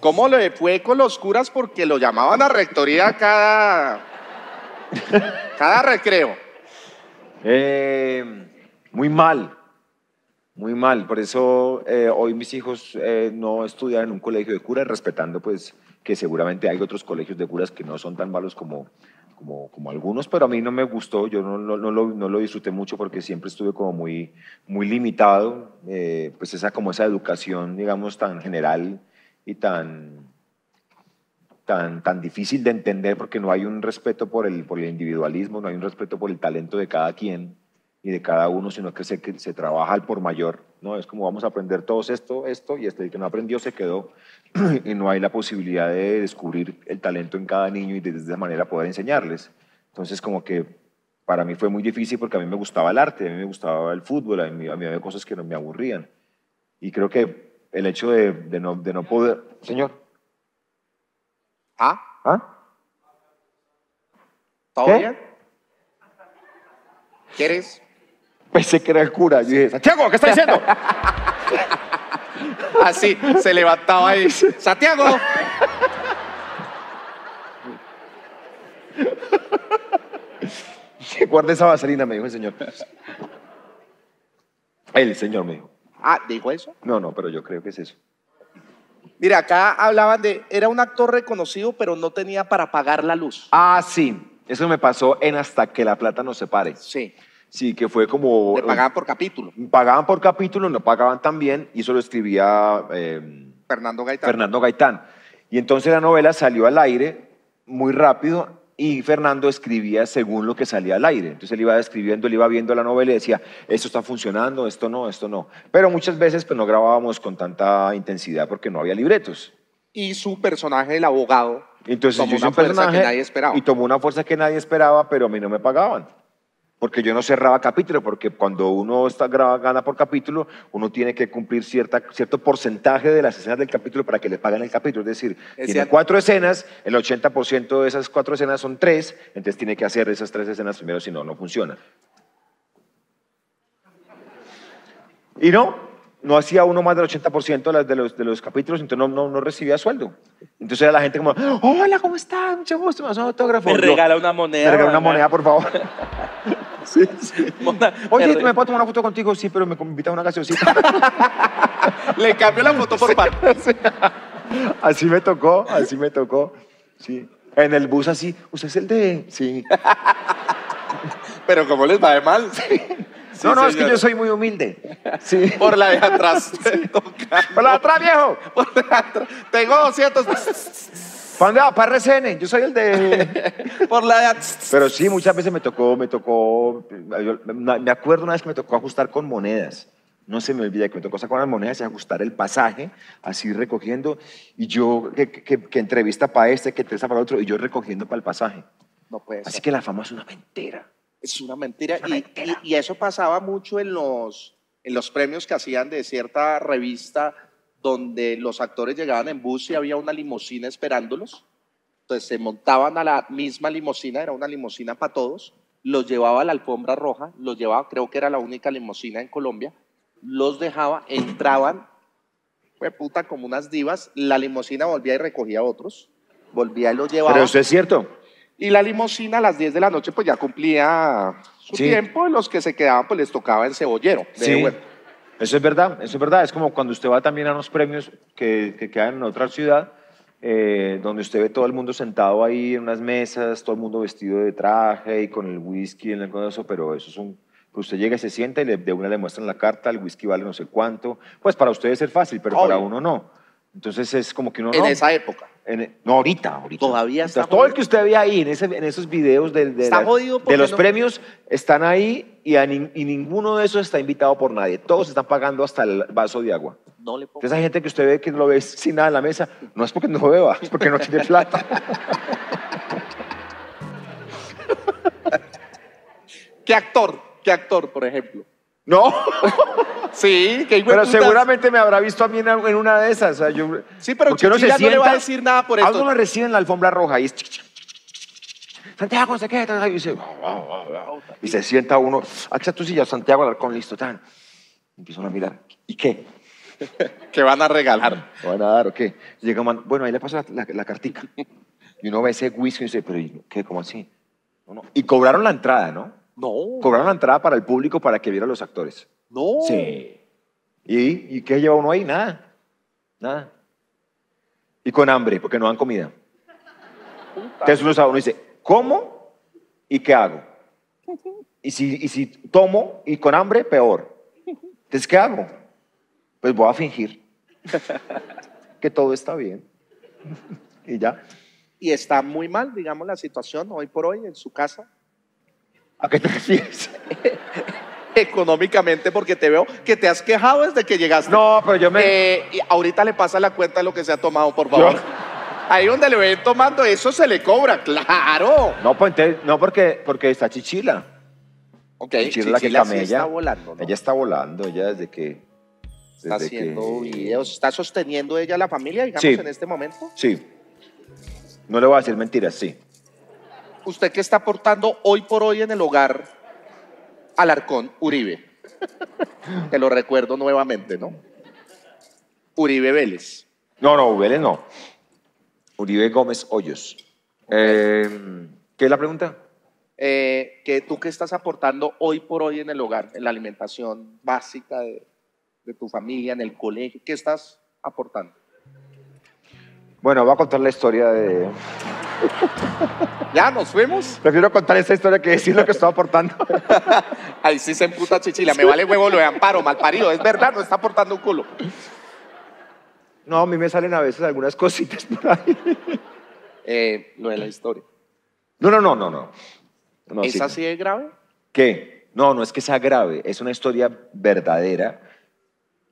¿Cómo le fue con los curas? Porque lo llamaban a rectoría cada, cada recreo. Eh, muy mal, muy mal. Por eso eh, hoy mis hijos eh, no estudian en un colegio de curas, respetando pues que seguramente hay otros colegios de curas que no son tan malos como, como, como algunos, pero a mí no me gustó, yo no, no, no lo, no lo disfruté mucho porque siempre estuve como muy, muy limitado, eh, pues esa, como esa educación, digamos, tan general y tan, tan, tan difícil de entender porque no hay un respeto por el, por el individualismo, no hay un respeto por el talento de cada quien y de cada uno, sino que se, que se trabaja al por mayor. ¿no? Es como vamos a aprender todos esto, esto, y este que no aprendió se quedó, y no hay la posibilidad de descubrir el talento en cada niño y de esa manera poder enseñarles. Entonces, como que para mí fue muy difícil porque a mí me gustaba el arte, a mí me gustaba el fútbol, a mí, a mí había cosas que no me aburrían. Y creo que el hecho de, de no, de no poder... Señor, ¿Ah? ¿ah? ¿Todo ¿Qué? bien? ¿Quieres? Pensé que era el cura. Yo dije, Santiago, ¿qué está diciendo? Así, se levantaba ahí. Santiago. Guarde esa vaselina, me dijo el señor. El señor me dijo. Ah, ¿dijo eso? No, no, pero yo creo que es eso. Mira, acá hablaban de, era un actor reconocido, pero no tenía para pagar la luz. Ah, sí. Eso me pasó en Hasta que la plata nos separe. Sí, Sí, que fue como... le pagaban por capítulo. Pagaban por capítulo, no pagaban tan bien, y eso lo escribía eh, Fernando Gaitán. Fernando Gaitán. Y entonces la novela salió al aire muy rápido y Fernando escribía según lo que salía al aire. Entonces él iba escribiendo, él iba viendo la novela y decía, esto está funcionando, esto no, esto no. Pero muchas veces pues no grabábamos con tanta intensidad porque no había libretos. Y su personaje, el abogado, Entonces tomó yo una un fuerza que nadie esperaba. y tomó una fuerza que nadie esperaba, pero a mí no me pagaban. Porque yo no cerraba capítulo, porque cuando uno está graba, gana por capítulo, uno tiene que cumplir cierta, cierto porcentaje de las escenas del capítulo para que le paguen el capítulo. Es decir, tiene cierto. cuatro escenas, el 80% de esas cuatro escenas son tres, entonces tiene que hacer esas tres escenas primero, si no, no funciona. Y no, no hacía uno más del 80% de, las- de, los, de los capítulos, entonces no, no, no recibía sueldo. Entonces era la gente como, hola, ¿cómo estás? Mucho gusto, me das un autógrafo. me regala una moneda. me regala una moneda, por favor. Mona- Oye, me re- ¿me puedo tomar una foto contigo? Sí, pero me invitas a una gaseosita. Le cambio la foto por pan. así me tocó, así me tocó. Sí. En el bus así, usted es el de... Sí. Pero ¿cómo les va de mal? no, no, es que yo soy muy humilde. Sí. Por la de atrás. ¡Por la de atrás, viejo! Por la de atrás. Tengo 200. ¿Para dónde va? Para RCN. Yo soy el de... Por la atrás. Pero sí, muchas veces me tocó, me tocó... yo- me acuerdo una vez que me tocó ajustar con monedas. No se me olvida que me tocó sacar unas monedas y ajustar el pasaje, así recogiendo. Y yo, que, que, que entrevista para este, que entrevista para otro, y yo recogiendo para el pasaje. No puede Así ser. que la fama es una mentira. Es una mentira. Y, y- y eso pasaba mucho en los, en los premios que hacían de cierta revista donde los actores llegaban en bus y había una limusina esperándolos. Entonces se montaban a la misma limusina, era una limusina para todos, los llevaba a la alfombra roja, los llevaba, creo que era la única limusina en Colombia, los dejaba, entraban, fue puta como unas divas, la limusina volvía y recogía a otros, volvía y los llevaba. Pero eso es cierto. Y la limusina a las 10 de la noche pues ya cumplía su Sí. tiempo y los que se quedaban pues les tocaba en cebollero. de Sí. Eso es verdad, eso es verdad. Es como cuando usted va también a unos premios que, que quedan en otra ciudad, eh, donde usted ve todo el mundo sentado ahí en unas mesas, todo el mundo vestido de traje y con el whisky y el eso, pero eso es un... pues usted llega y se sienta y le- de una le muestran la carta, el whisky vale no sé cuánto. Pues para ustedes es fácil, pero para uno no. Entonces es como que uno En no. esa época. En- no, ahorita, ahorita. Todavía está Entonces, todo el que usted ve ahí en, ese- en esos videos de, la- los no- premios están ahí y, a y ninguno de esos está invitado por nadie. Todos están pagando hasta el vaso de agua. No le pongo. Entonces hay gente que usted ve que lo ve sin nada en la mesa, no es porque no beba, es porque no tiene plata. ¿Qué actor? ¿Qué actor, por ejemplo? No, Sí, que pero seguramente me habrá visto a mí en en una de esas. o sea, yo- Sí, pero porque uno Chichi se ya no le va a decir nada por A esto. uno lo recibe en la alfombra roja y es... chic, chic, chic, chic. Santiago, no sé qué, y dice... "Wow, wow, wow, wow". Y se sienta uno, aquí está tu silla, Santiago Alarcón, listo, tan. Empiezan a mirar, ¿y qué? Que van a regalar. ¿Me van a dar o qué? Llega un man, bueno, ahí le paso la, la, la cartica. Y uno ve ese whisky y dice, pero ¿y ¿qué? ¿Cómo así? No, no. Y cobraron la entrada, ¿no? No. Cobraron la entrada para el público para que viera a los actores. No. Sí. ¿Y, ¿Y qué lleva uno ahí? Nada. Nada. Y con hambre, porque no dan comida. Entonces uno sabe, uno dice, ¿cómo y qué hago? Y si, y si tomo y con hambre, peor. Entonces, ¿qué hago? Pues voy a fingir que todo está bien. y ya. Y está muy mal, digamos, la situación hoy por hoy en su casa. ¿A qué te refieres? Económicamente, porque te veo que te has quejado desde que llegaste. No, pero yo me... Eh, y ahorita le pasa la cuenta de lo que se ha tomado, por favor. Yo- Ahí donde le ven tomando, eso se le cobra, claro. No, pues, no porque, porque está Chichila. Ok, Chichila que Chichila sí camella. está volando, ¿no? Ella está volando, ella desde que... está haciendo que- videos, está sosteniendo ella la familia, digamos, Sí. en este momento. Sí. No le voy a decir mentiras, sí. ¿Usted qué está aportando hoy por hoy en el hogar Alarcón Uribe? Te lo recuerdo nuevamente, ¿no? Uribe Vélez. No, no, Vélez no. Uribe Gómez Hoyos. Eh, ¿Qué es la pregunta? Eh, que ¿Tú qué estás aportando hoy por hoy en el hogar, en la alimentación básica de, de tu familia, en el colegio? ¿Qué estás aportando? Bueno, voy a contar la historia de... ¿Ya nos fuimos? Prefiero contar esta historia que decir lo que estoy aportando. Ahí sí se emputa chichila. Me vale huevo lo de amparo, mal parido. Es verdad, no está aportando un culo. No, a mí me salen a veces algunas cositas por ahí. Eh, lo de la historia. No, no, no, no, no. no ¿Es sí. así de grave? ¿Qué? No, no es que sea grave, es una historia verdadera,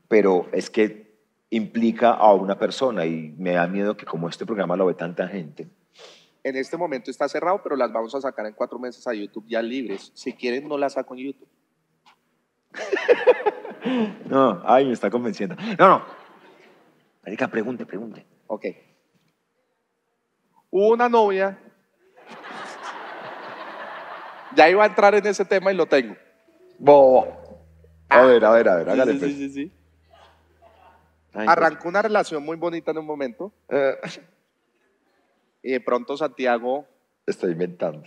pero es que implica a una persona y me da miedo que como este programa lo ve tanta gente. En este momento está cerrado, pero las vamos a sacar en cuatro meses a YouTube ya libres. Si quieren, no las saco en YouTube. No, ay, me está convenciendo. No, no. Marica, pregunte, pregunte. Ok. Hubo una novia. Ya iba a entrar en ese tema y lo tengo. Bobo. A ver, a ver, a ver, hágale Sí, pues. sí, sí, sí. Arrancó una relación muy bonita en un momento eh, y de pronto Santiago. estoy inventando.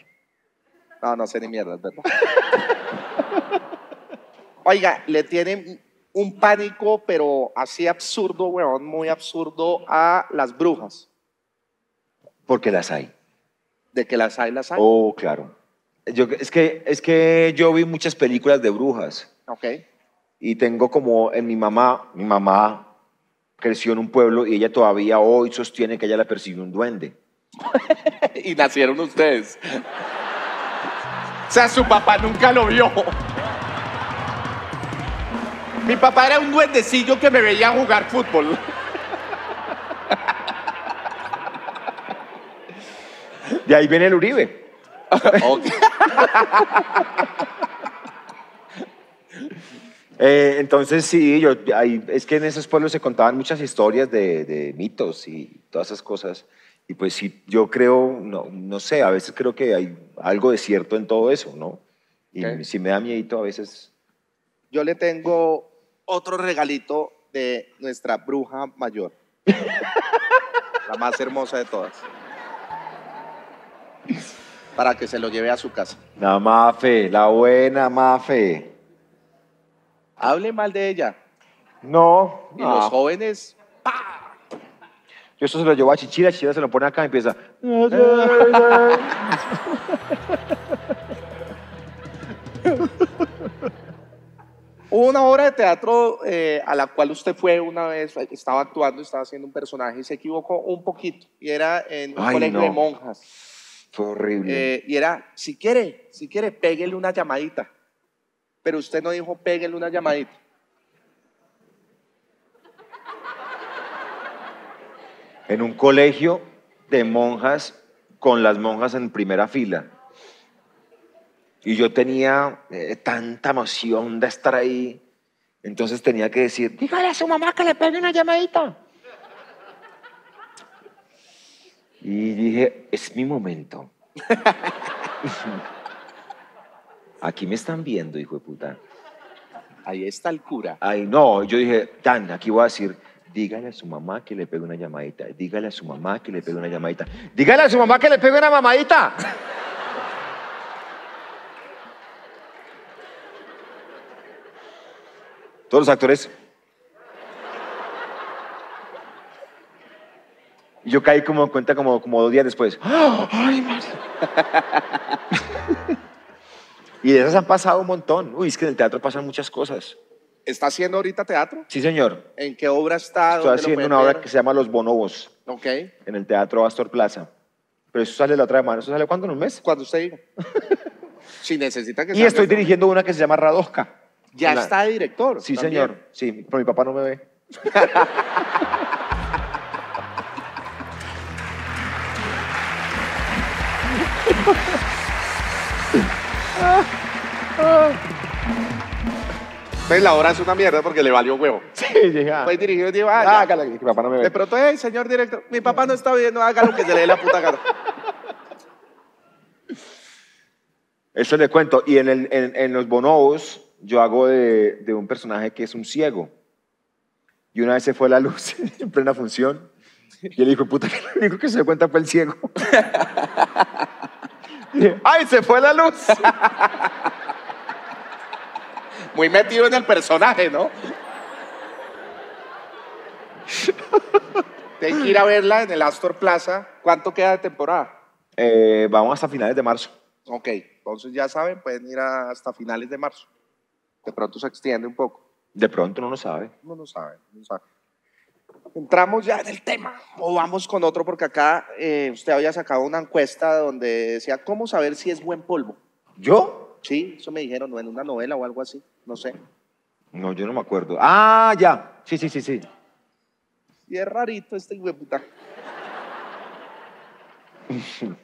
No, no sé ni mierda, es verdad. Oiga, le tienen un pánico, pero así absurdo, weón, muy absurdo a las brujas. Porque las hay. De que las hay, las hay. Oh, claro. Yo, es, que, es que yo vi muchas películas de brujas Ok. y tengo como en mi mamá, mi mamá creció en un pueblo y ella todavía hoy sostiene que ella la persiguió un duende. y nacieron ustedes. O sea, su papá nunca lo vio. Mi papá era un duendecillo que me veía jugar fútbol. De ahí viene el Uribe. Eh, entonces sí, yo, ahí- es que en esos pueblos se contaban muchas historias de, de mitos y todas esas cosas. Y pues sí, yo creo, no, no sé, a veces creo que hay algo de cierto en todo eso, ¿no? Y Ok. si me da miedito a veces. Yo le tengo otro regalito de nuestra bruja mayor. La más hermosa de todas. Para que se lo lleve a su casa. La Mafe, la buena Mafe. Hable mal de ella. No, Y no. los jóvenes, Yo esto se lo llevo a Chichira, Chichira se lo pone acá y empieza. Hubo una obra de teatro eh, a la cual usted fue una vez, estaba actuando, estaba haciendo un personaje y se equivocó un poquito. Y era en un Ay, colegio no. de monjas. Fue horrible. Eh, y era, si quiere, si quiere, péguele una llamadita. Pero usted no dijo, péguele una llamadita. En un colegio de monjas con las monjas en primera fila. Y yo tenía eh, tanta emoción de estar ahí. Entonces tenía que decir, dígale a su mamá que le pegue una llamadita. Y dije, es mi momento. Aquí me están viendo, hijo de puta. Ahí está el cura. Ay, no, yo dije, tan, aquí voy a decir, dígale a su mamá que le pegue una llamadita, dígale a su mamá que le pegue una llamadita, dígale a su mamá que le pegue una mamadita. Todos los actores. Y yo caí como en cuenta como, como dos días después. ¡Ay, madre! y de esas han pasado un montón. Uy, es que en el teatro pasan muchas cosas. ¿Está haciendo ahorita teatro? Sí, señor. ¿En qué obra está? Estoy ¿Dónde lo haciendo una obra que se llama Los Bonobos Ok. en el Teatro Astor Plaza. Pero eso sale la otra semana. ¿Eso sale cuándo? ¿En un mes? Cuando usted diga. si necesita que Y salga estoy esto. dirigiendo una que se llama Radosca. Ya está de director. Sí, también. señor. Sí, pero mi papá no me ve. Pues la obra es una mierda porque le valió huevo. Sí, llega. Fue dirigido y dijo, ah, ya. Hágala, que mi papá no me De ve. pronto, hey, señor director, mi papá no está viendo, haga lo que se le dé la puta gana. Eso le cuento. Y en, el- en- en Los Bonobos yo hago de, de un personaje que es un ciego. Y una vez se fue la luz en plena función. Y él dijo, puta, que lo único que se dio cuenta fue el ciego. ¡Ay, se fue la luz! Muy metido en el personaje, ¿no? Tienen que ir a verla en el Astor Plaza. ¿Cuánto queda de temporada? Eh, vamos hasta finales de marzo. Ok, entonces ya saben, pueden ir hasta finales de marzo. De pronto se extiende un poco. De pronto no lo sabe. No lo sabe, no lo sabe. Entramos ya en el tema o vamos con otro porque acá eh, usted había sacado una encuesta donde decía cómo saber si es buen polvo. ¿Yo? Sí, eso me dijeron, ¿no? en una novela o algo así, no sé. No, yo no me acuerdo. Ah, ya. Sí, sí, sí, sí. Y es rarito este hijo de puta.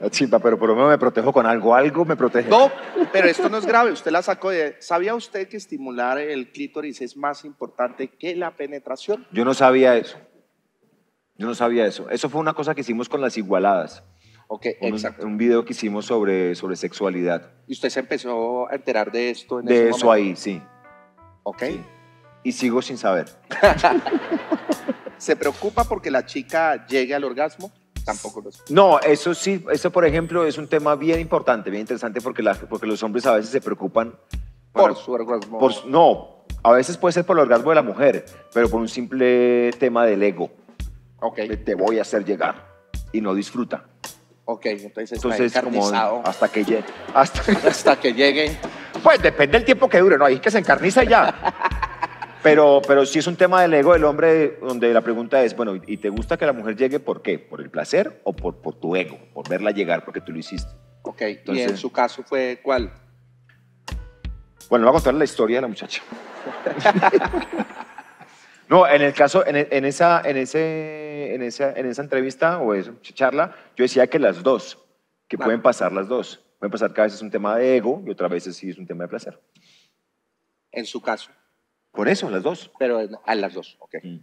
La chimpa, pero por lo menos me protejo con algo. Algo me protege. No, pero esto no es grave, usted la sacó de... ¿Sabía usted que estimular el clítoris es más importante que la penetración? Yo no sabía eso. Yo no sabía eso. Eso fue una cosa que hicimos con las igualadas. Ok, Un, exacto. un video que hicimos sobre, sobre sexualidad. Y usted se empezó a enterar de esto en De ese eso momento? ahí, sí. Ok. Sí. Y sigo sin saber. ¿Se preocupa porque la chica llegue al orgasmo? Tampoco lo sé. No, eso sí, eso por ejemplo es un tema bien importante, bien interesante porque, la- porque los hombres a veces se preocupan Por su orgasmo. por- no, a veces puede ser por el orgasmo de la mujer, pero por un simple tema del ego, Ok, te voy a hacer llegar y no disfruta. Ok, entonces está Entonces como encarnizado hasta que llegue, hasta, hasta que llegue. pues depende del tiempo que dure, no, ahí que se encarniza y ya. Pero, pero sí es un tema del ego del hombre donde la pregunta es, bueno, ¿y te gusta que la mujer llegue por qué? ¿Por el placer o por, por tu ego? Por verla llegar porque tú lo hiciste. Ok, y en Entonces- su caso fue cuál? Bueno, voy a contar la historia de la muchacha. no, en el caso, en, en esa, en, ese, en, esa, en esa entrevista o esa charla, yo decía que las dos, que Claro. pueden pasar las dos. Pueden pasar que a veces es un tema de ego y otra veces sí es un tema de placer. En su caso, Por eso, las dos. pero a las dos, ok. Mm.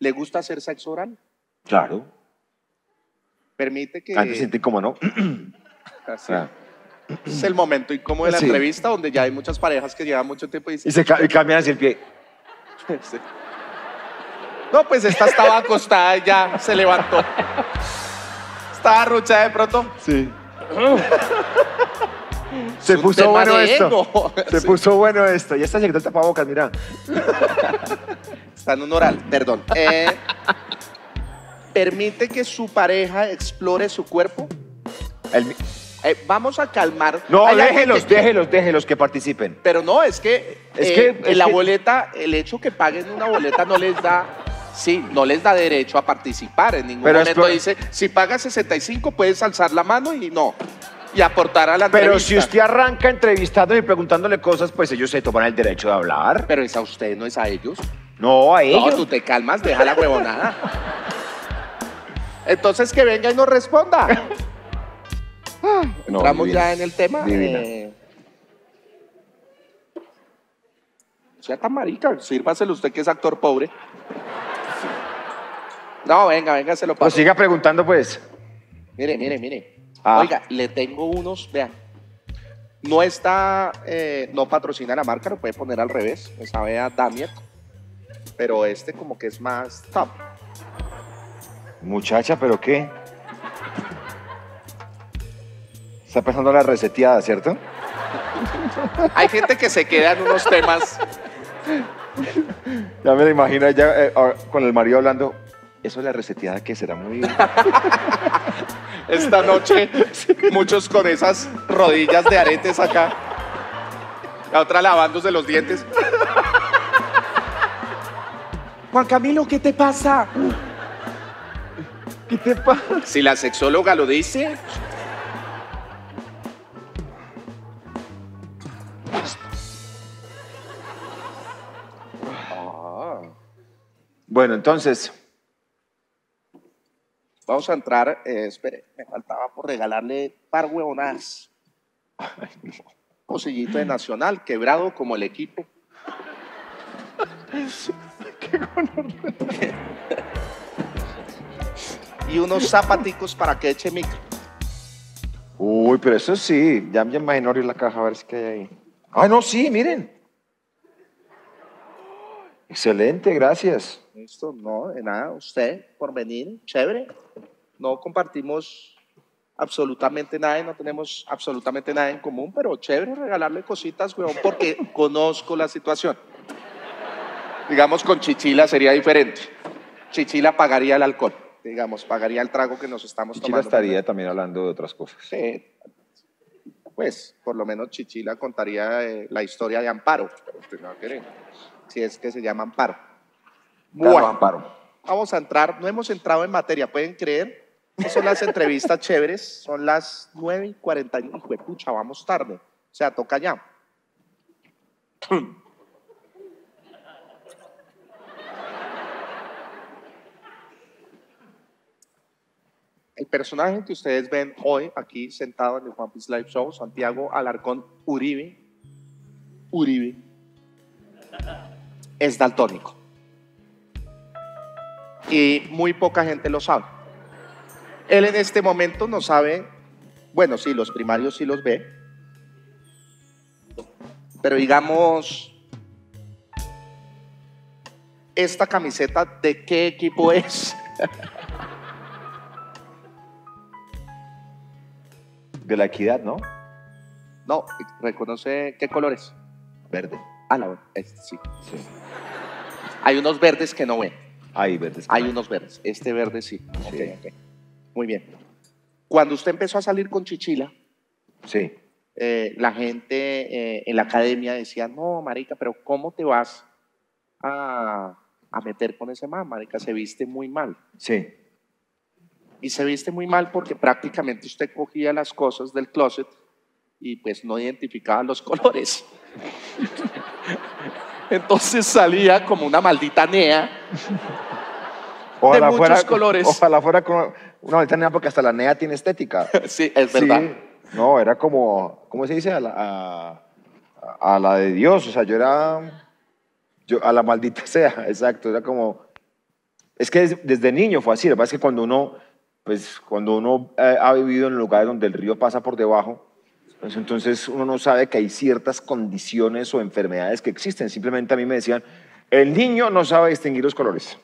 ¿Le gusta hacer sexo oral? Claro. Permite que... Antes sienten como no. Así. Ah. Es el momento incómodo de la Sí. entrevista donde ya hay muchas parejas que llevan mucho tiempo y Y dicen... se ca- y cambian así el pie. Sí. No, pues esta estaba acostada y ya se levantó. Estaba rucha de pronto. Sí. Se puso bueno esto. ego. Se Sí. puso bueno esto. Ya está llegando el tapabocas, mira. Está en un oral, perdón. Eh, ¿Permite que su pareja explore su cuerpo? El- Eh, vamos a calmar. no, Hay déjelos, que- déjelos, déjelos que participen. Pero no, es que, Es eh, que- es la que- boleta, el hecho que paguen una boleta no les da, sí, no les da derecho a participar. En ningún Pero momento dice, si pagas 65 puedes alzar la mano y no, y aportar a la Pero entrevista. si usted arranca entrevistándole y preguntándole cosas, pues ellos se toman el derecho de hablar. Pero es a usted, no es a ellos. No, a No, ellos. tú te calmas, deja la huevonada. Entonces que venga y nos responda. No, Entramos divina. ya en el tema. Divina. eh, sea tan marica, sírvaselo usted que es actor pobre. No, venga, venga, se lo Pues paso. siga preguntando, pues. Mire, mire, mire. Ah. Oiga, le tengo unos, vean. No está, eh, no patrocina la marca, lo puede poner al revés. Me sabe a Damiet. Pero este como que es más top. Muchacha, ¿pero qué? Está pensando la reseteada, ¿cierto? Hay gente que se queda en unos temas. Ya me la imagino ya eh, ahora con el marido hablando. Eso es la reseteada que será muy... Esta noche, muchos con esas rodillas de aretes acá. La otra lavándose los dientes. Juan Camilo, ¿qué te pasa? ¿Qué te pasa? Si la sexóloga lo dice. Bueno, entonces, Vamos a entrar. eh, espere, me faltaba por regalarle par huevonadas. Pocillito de Nacional, quebrado como el equipo. y unos zapaticos para que eche micro. Uy, pero eso sí, ya me imagino abrir la caja a ver si qué hay ahí. Ay, no, sí, miren. Excelente, gracias. Listo, no, de nada, usted por venir, chévere. no compartimos absolutamente nada y no tenemos absolutamente nada en común, pero chévere regalarle cositas, weón, porque conozco la situación. Digamos, con Chichila sería diferente. Chichila pagaría el alcohol, digamos, pagaría el trago que nos estamos Chichila tomando. estaría también hablando de otras cosas. Sí. Pues, por lo menos Chichila contaría eh, la historia de Amparo, pero usted no. Si es que se llama Amparo. Carlos Bueno, Amparo. vamos a entrar, no hemos entrado en materia, ¿pueden creer? Estas son las entrevistas chéveres, son las 9 y 40. Hijo de pucha, vamos tarde. O sea, toca ya. El personaje que ustedes ven hoy aquí sentado en el Juan Piece Live Show, Santiago Alarcón Uribe, Uribe, es daltónico. Y muy poca gente lo sabe. Él en este momento no sabe, bueno, sí, los primarios sí los ve, pero digamos, esta camiseta, ¿de qué equipo es? De la equidad, ¿no? No, reconoce qué colores. Verde. Ah, no, este sí. Sí. Hay unos verdes que no ven. Ahí, verdes. Hay unos verdes. Este verde sí. Sí. ok. Muy bien. Cuando usted empezó a salir con Chichila, Sí. eh, la gente eh, en la academia decía, no, marica, pero ¿cómo te vas a, a meter con ese man, marica? Se viste muy mal. Sí. Y se viste muy mal porque prácticamente usted cogía las cosas del closet y pues no identificaba los colores. Entonces salía como una maldita nea. Ojalá muchos fuera, colores. Ojalá fuera con una ahorita nea, porque hasta la NEA tiene estética. Sí, es verdad. Sí. No, era como, ¿cómo se dice? A la, a- a la de Dios. O sea, yo era, yo, a la maldita sea, exacto. Era como, es que des- desde niño fue así. Lo que pasa es que cuando uno, pues, cuando uno eh, ha vivido en lugares donde el río pasa por debajo, pues entonces uno no sabe que hay ciertas condiciones o enfermedades que existen. Simplemente a mí me decían, el niño no sabe distinguir los colores.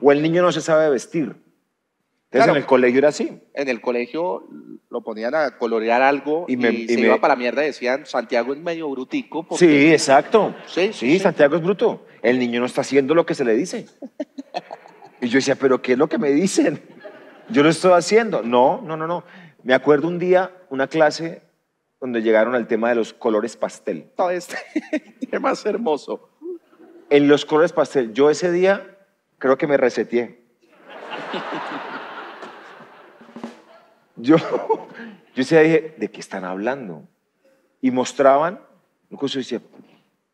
O el niño no se sabe vestir. Entonces Claro. en el colegio era así. En el colegio lo ponían a colorear algo y, Y me- se y me- iba para la mierda y decían, Santiago es medio brutico. Porque... Sí, exacto. Sí, Sí, sí, sí. Santiago es bruto. El niño no está haciendo lo que se le dice. Y yo decía, ¿pero qué es lo que me dicen? Yo lo estoy haciendo. No, no, no, no. Me acuerdo un día, una clase donde llegaron al tema de los colores pastel. Todo este tema es hermoso. En los colores pastel, yo ese día creo que me reseteé. Yo, yo ese día dije, ¿de qué están hablando? Y mostraban, incluso decía,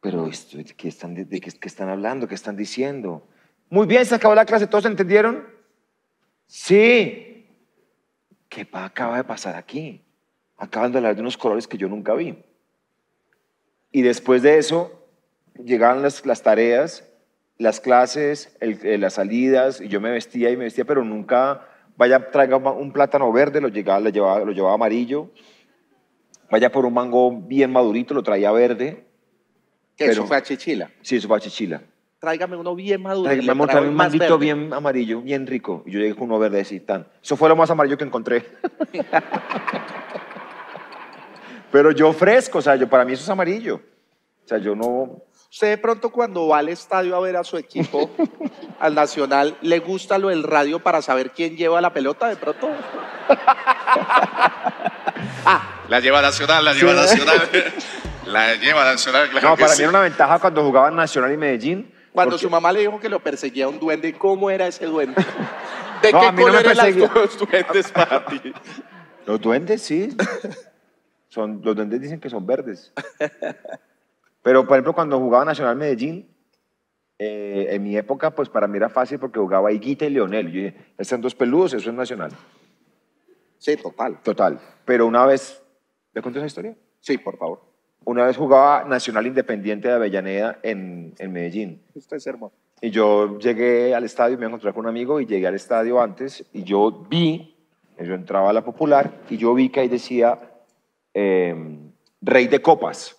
pero esto, ¿de qué están, de, de qué, qué están hablando? ¿Qué están diciendo? Muy bien, se acabó la clase, ¿todos entendieron? Sí. ¿Qué acaba de pasar aquí? Acaban de hablar de unos colores que yo nunca vi. Y después de eso, llegaban las, las tareas, las clases, el- eh, las salidas, y yo me vestía y me vestía, pero nunca, vaya, traiga un plátano verde, lo, llegaba, lo, llevaba, lo llevaba amarillo, vaya por un mango bien madurito, lo traía verde, Pero- eso fue a Chichila. sí, eso fue a chichila. Tráigame uno bien maduro. el un manguito bien amarillo, bien rico, y yo llegué con uno verde así, tan. Eso fue lo más amarillo que encontré. pero yo fresco, o sea, yo, para mí eso es amarillo. O sea, yo no, Usted de pronto cuando va al estadio a ver a su equipo, al Nacional, ¿le gusta lo del radio para saber quién lleva la pelota de pronto? ah, La lleva Nacional, la lleva Nacional. La lleva Nacional, claro No, que para sí. mí era una ventaja cuando jugaban Nacional y Medellín. cuando porque- su mamá le dijo que lo perseguía un duende, ¿cómo era ese duende? ¿De No, qué a mí no color eran los duendes para ti? Los duendes, sí. Son, los duendes dicen que son verdes. Pero, por ejemplo, cuando jugaba Nacional Medellín, eh, en mi época, pues para mí era fácil porque jugaba Higuita y Leonel. Yo dije, están dos peludos, eso es Nacional. Sí, total. Total. Pero una vez, ¿le cuento esa historia? Sí, por favor. Una vez jugaba Nacional Independiente de Avellaneda en, en Medellín. Usted es hermoso. Y yo llegué al estadio, me encontré con un amigo y llegué al estadio antes y yo vi, yo entraba a la popular y yo vi que ahí decía eh, Rey de Copas.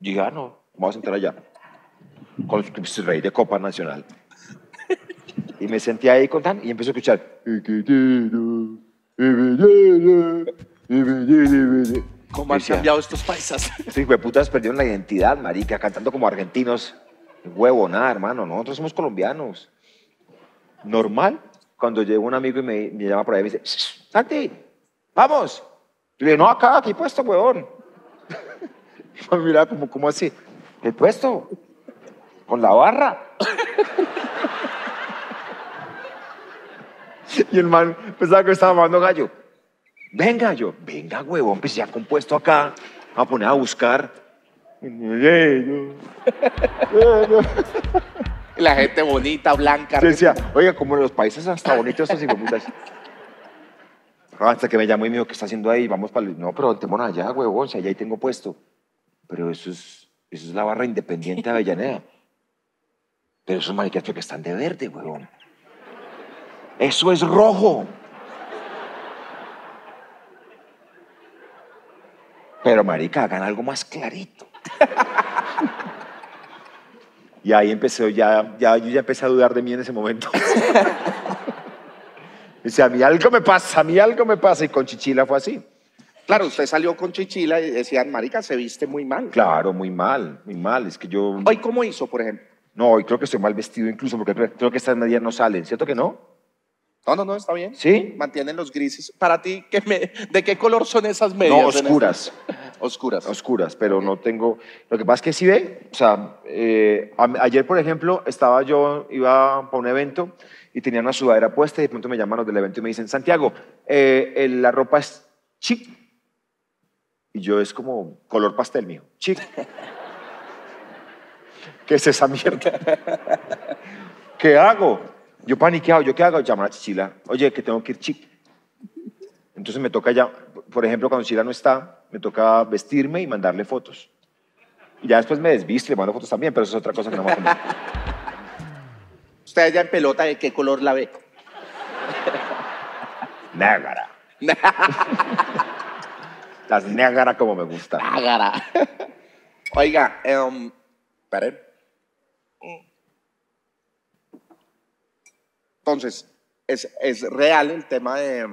Y dije, ah, no, vamos a entrar allá. Con el Rey de Copas Nacional. Y me senté ahí con tan y empecé a escuchar. ¿Cómo han Decía, cambiado estos paisas? Estos hijueputas perdieron la identidad, marica, cantando como argentinos. Huevo, nada, hermano. Nosotros somos colombianos. Normal. Cuando llega un amigo y me, me llama por ahí y me dice, "Shh, Santi, vamos. Yo le digo, no, acá, aquí puesto, huevón. Y me miraba como, ¿cómo así? ¿Qué puesto? Con la barra. y el man pensaba que estaba mamando gallo. Venga, yo, venga, huevón, pues ya compuesto acá, a poner a buscar. La gente bonita, blanca. Yo decía, oiga, como los países hasta bonitos estos hijueputas. Hasta que me llamó y me dijo, ¿qué está haciendo ahí? Vamos para el... No, pero tenemos allá, huevón, si allá ahí tengo puesto. Pero eso es, eso es la barra independiente de Avellaneda. Pero esos maricas porque están de verde, huevón. Eso es rojo. Pero marica, hagan algo más clarito. Y ahí empecé, ya, ya, yo ya empecé a dudar de mí en ese momento. Dice, a mí algo me pasa, a mí algo me pasa. Y con Chichila fue así. Claro, usted salió con Chichila y decían, marica, se viste muy mal. Claro, muy mal, muy mal. Es que yo... Hoy, ¿cómo hizo, por ejemplo? No, hoy creo que estoy mal vestido incluso porque creo- que estas medias no salen. ¿Cierto que no? No, no, no, está bien. ¿Sí? Mantienen los grises. Para ti, ¿qué me- ¿de qué color son esas medias? No, oscuras. Oscuras. Oscuras, pero no tengo... Lo que pasa es que sí ve, o sea, eh, ayer, por ejemplo, estaba yo, iba para un evento y tenía una sudadera puesta y de pronto me llaman los del evento y me dicen, Santiago, eh, la ropa es chic. Y yo es como color pastel mío, chic. ¿Qué es esa mierda? ¿Qué hago? Yo paniqueado, ¿yo qué hago? Llamar a Chichila. Oye, que tengo que ir chic. Entonces me toca ya, por ejemplo, cuando Chichila no está, me toca vestirme y mandarle fotos. Y ya después me desvisto y le mando fotos también, pero eso es otra cosa que no me va Usted allá en pelota, ¿de qué color la ve? Nágara. Las nágara como me gusta. Ágara. Oiga, em, esperen. Entonces, es, es real el tema de,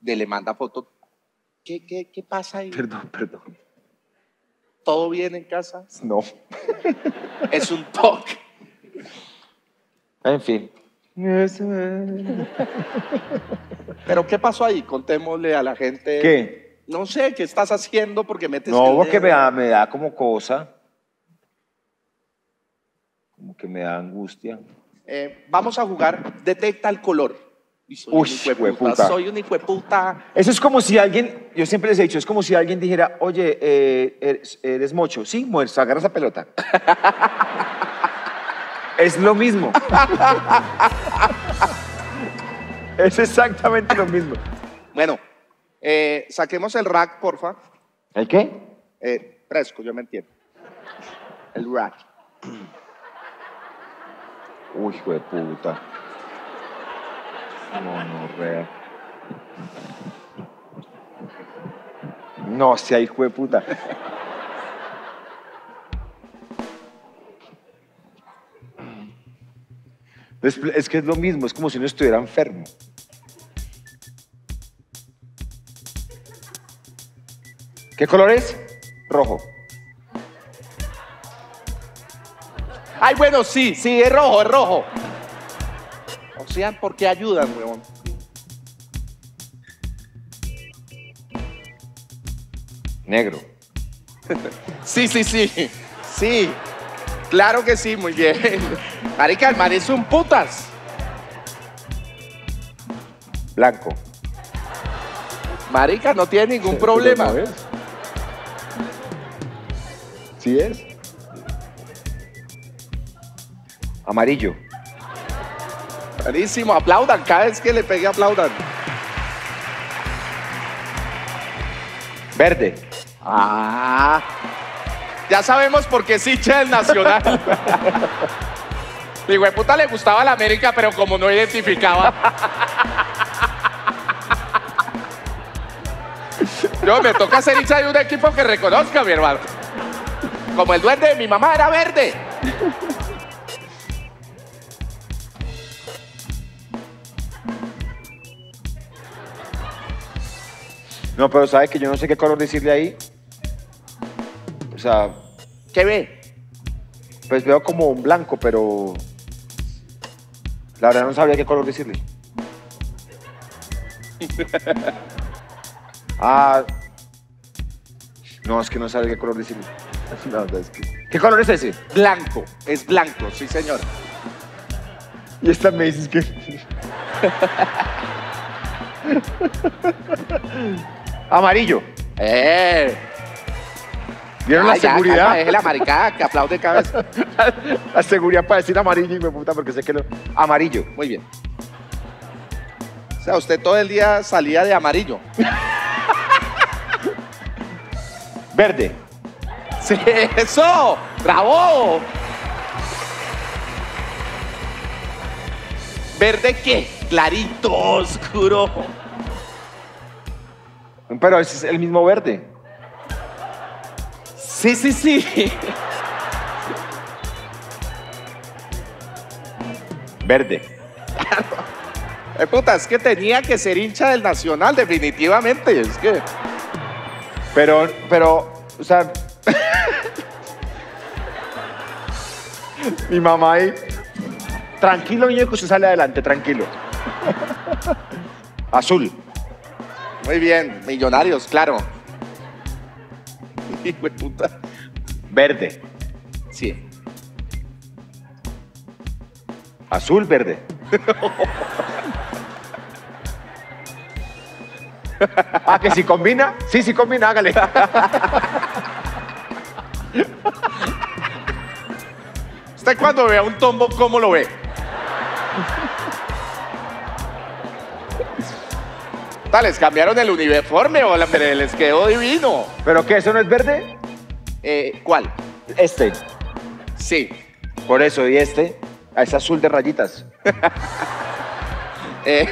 de le manda foto. ¿Qué, qué, ¿Qué pasa ahí? Perdón, perdón. ¿Todo bien en casa? No. Es un toque. En fin. Pero ¿qué pasó ahí? Contémosle a la gente. ¿Qué? No sé, ¿qué estás haciendo? Porque metes No, el porque me da, me da como cosa. Como que me da angustia. Eh, vamos a jugar Detecta el color. Y soy Uy, un hijueputa. Soy un hijueputa. Eso es como si alguien, yo siempre les he dicho, es como si alguien dijera, oye, eh, eres, eres mocho. Sí, muerto, agarra esa pelota. es lo mismo. es exactamente lo mismo. Bueno, eh, saquemos el rack, porfa. ¿El qué? Eh, fresco, yo me entiendo. El rack. Uy, hijo de puta. No, no, rea. No, sea hijo de puta. Es, es que es lo mismo, es como si uno estuviera enfermo. ¿Qué color es? Rojo. Ay, bueno, sí, sí, es rojo, es rojo. O sea, ¿por qué ayudan, weón? Negro. Sí, sí, sí. Sí. Claro que sí, muy bien. Marica, el man es un putas. Blanco. Marica, no tiene ningún problema. ¿No es? ¿Sí es? Amarillo. Buenísimo, aplaudan. Cada vez que le pegue, aplaudan. Verde. Ah. Ya sabemos por qué sí, che, el Nacional. Mi puta le gustaba la América, pero como no identificaba. Yo me toca ser hincha de un equipo que reconozca, mi hermano. Como el duende de mi mamá era verde. No, pero ¿sabe que yo no sé qué color decirle ahí? O sea, ¿Qué ve? pues veo como un blanco, pero... La verdad no sabría qué color decirle. ah... No, es que no sabría qué color decirle. La verdad es que- ¿Qué color es ese? Blanco. Es blanco, sí, señor. Y esta me dices que... Amarillo. ¡Eh! ¿Vieron la seguridad? deje la maricada que aplaude cada vez. la seguridad para decir amarillo y me puta porque sé que lo... Amarillo. Muy bien. O sea, usted todo el día salía de amarillo. Verde. ¡Sí, eso! ¡Bravo! ¿Verde qué? Clarito, oscuro. Pero es el mismo verde. Sí, sí, sí. Verde. Eh, puta, es que tenía que ser hincha del Nacional, definitivamente. Es que. Pero, pero, o sea... Mi mamá ahí... Tranquilo, niño, que usted sale adelante, tranquilo. Azul. Muy bien, millonarios, claro. Hijo de puta. Verde. Sí. Azul, verde. ah, que si combina. Sí, sí combina, hágale. ¿Usted cuando vea un tombo, cómo lo ve? ¿Les cambiaron el uniforme o la- pero les quedó divino? ¿Pero qué? ¿Eso no es verde? Eh, ¿Cuál? Este. Sí. Por eso, y este ah, es azul de rayitas. Eh,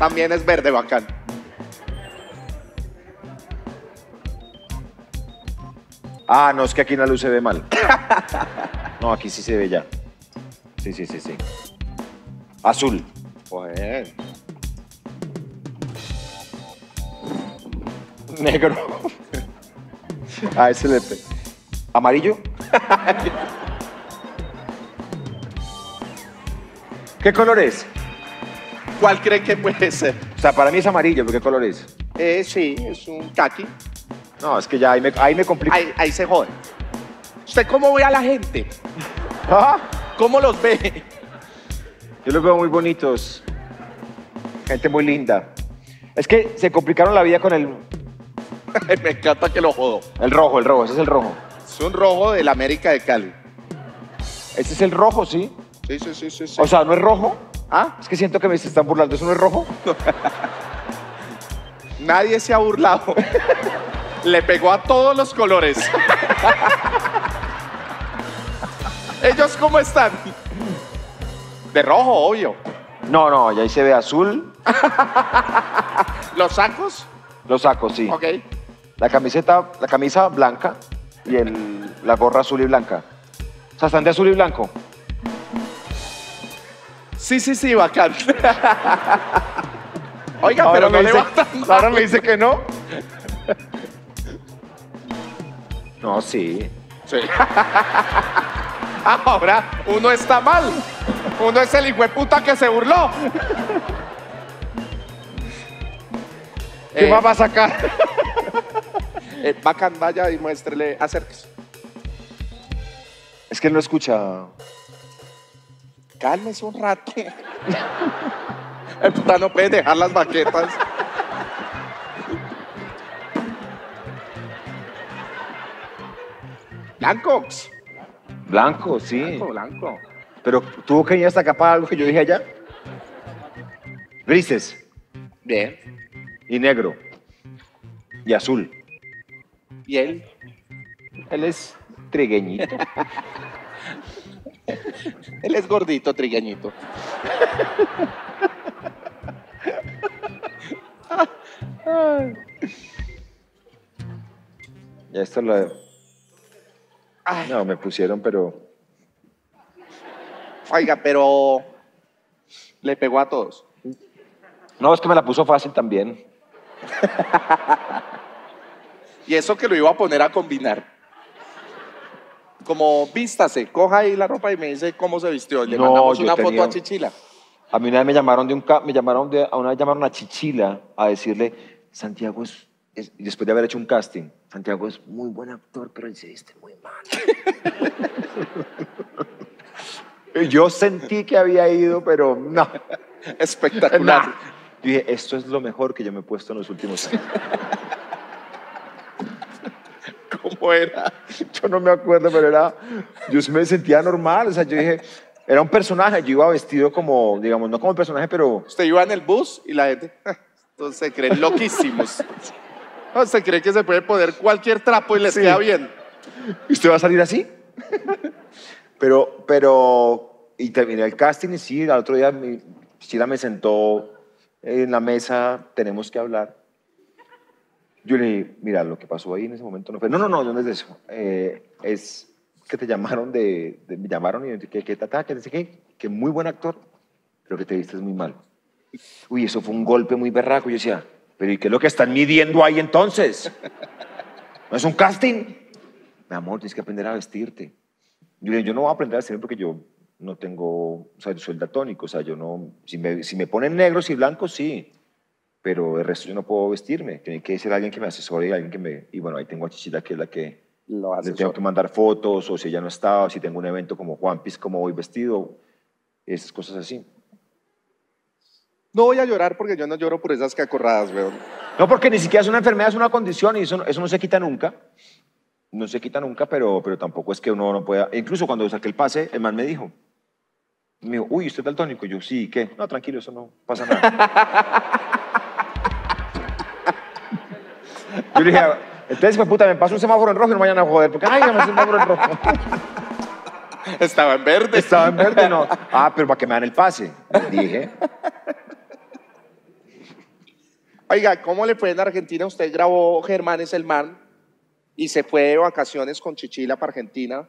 también es verde, bacán. Ah, no, es que aquí la luz se ve mal. No, aquí sí se ve ya. Sí, sí, sí, sí. Azul. Bueno. Negro. Ah, excelente. Amarillo. ¿Qué color es? ¿Cuál cree que puede ser? O sea, para mí es amarillo, pero ¿qué color es? Eh, sí, es un kaki. No, es que ya ahí me, ahí me complica. Ahí, ahí se jode. ¿Usted cómo ve a la gente? Ah, ¿Cómo los ve? Yo los veo muy bonitos. Gente muy linda. Es que se complicaron la vida con el, Me encanta que lo jodo. el rojo, el rojo, ese es el rojo. Es un rojo del América de Cali. Ese es el rojo, ¿sí? Sí, sí, sí, sí. sí. O sea, ¿no es rojo? ¿Ah? Es que siento que me se están burlando. ¿Eso no es rojo? Nadie se ha burlado. Le pegó a todos los colores. ¿Ellos cómo están? De rojo, obvio. No, no, ya ahí se ve azul. ¿Los sacos? Los sacos, sí. Ok. La camiseta, la camisa blanca y el, la gorra azul y blanca. O sea, están de azul y blanco. Sí, sí, sí, bacán. Oiga, Ahora pero no me le dice- mal. ahora me dice que no. No, sí. Sí. Ahora uno está mal. Uno es el hijo de puta que se burló. ¿Qué Eh, va a sacar? Eh, bacán, vaya y muéstrele, acérquese. Es que él no escucha. Cálmese un rato. El puta no puede dejar las baquetas. Blancos. Blanco, sí. Blanco, blanco. Pero tuvo que ir hasta acá para algo que yo dije allá. Grises Bien. y negro y azul. ¿Y él? Él es trigueñito. Él es gordito, trigueñito. Ya esto lo. Ay, No, me pusieron, pero. Oiga, pero le pegó a todos. No, es que me la puso fácil también. Y eso que lo iba a poner a combinar. Como vístase, coja ahí la ropa y me dice cómo se vistió. Le No, mandamos una foto tenía- a Chichila. A mí una vez me llamaron de un me llamaron de, a una vez llamaron a Chichila a decirle, Santiago es, es- después de haber hecho un casting, Santiago es muy buen actor, pero él se viste muy mal. Yo sentí que había ido, pero no. Espectacular. Nah. Yo dije, esto es lo mejor que yo me he puesto en los últimos años. ¿Cómo era? Yo no me acuerdo, pero era, yo me sentía normal, o sea, yo dije, era un personaje, yo iba vestido como, digamos, no como el personaje, pero Usted iba en el bus y la gente, entonces se creen loquísimos. No, se cree que se puede poner cualquier trapo y les Sí. queda bien. ¿Y usted va a salir así? pero, pero, y terminé el casting y sí, al otro día mi Chila me sentó en la mesa, tenemos que hablar. Yo le dije, mira, lo que pasó ahí en ese momento no fue, no, no, no, no es eso. Eh, es que te llamaron de, de- me llamaron y que, que, tata, que, dice que, que muy buen actor, pero que te viste muy mal. Uy, eso fue un golpe muy berraco. Yo decía, pero ¿y qué es lo que están midiendo ahí entonces? ¿No es un casting? Mi amor, tienes que aprender a vestirte. Yo le digo, yo no voy a aprender a vestirme porque yo no tengo, o sea, yo soy daltónico, o sea, yo no, si me, si me ponen negros y blancos, sí, pero el resto yo no puedo vestirme. Tiene que ser alguien que me asesore y alguien que me, y bueno, ahí tengo a Chichila que es la que Lo le tengo que mandar fotos, o si ella no está, o si tengo un evento como Juan Piz, cómo voy vestido, esas cosas así. No voy a llorar porque yo no lloro por esas cacorradas, weón. No, porque ni siquiera es una enfermedad, es una condición y eso, no- eso no se quita nunca. No se quita nunca, pero, pero tampoco es que uno no pueda. Incluso cuando saqué el pase, el man me dijo, me dijo, uy, ¿usted es daltónico? Y yo, sí, ¿qué? No, tranquilo, eso no pasa nada. yo le dije, entonces, pues puta, me paso un semáforo en rojo y no vayan a joder, porque, ay, me un semáforo en rojo. Estaba en verde. Estaba en verde, no. Ah, pero para que me dan el pase. Dije, Oiga, ¿cómo le fue en Argentina? Usted grabó Germán es el man y se fue de vacaciones con Chichila para Argentina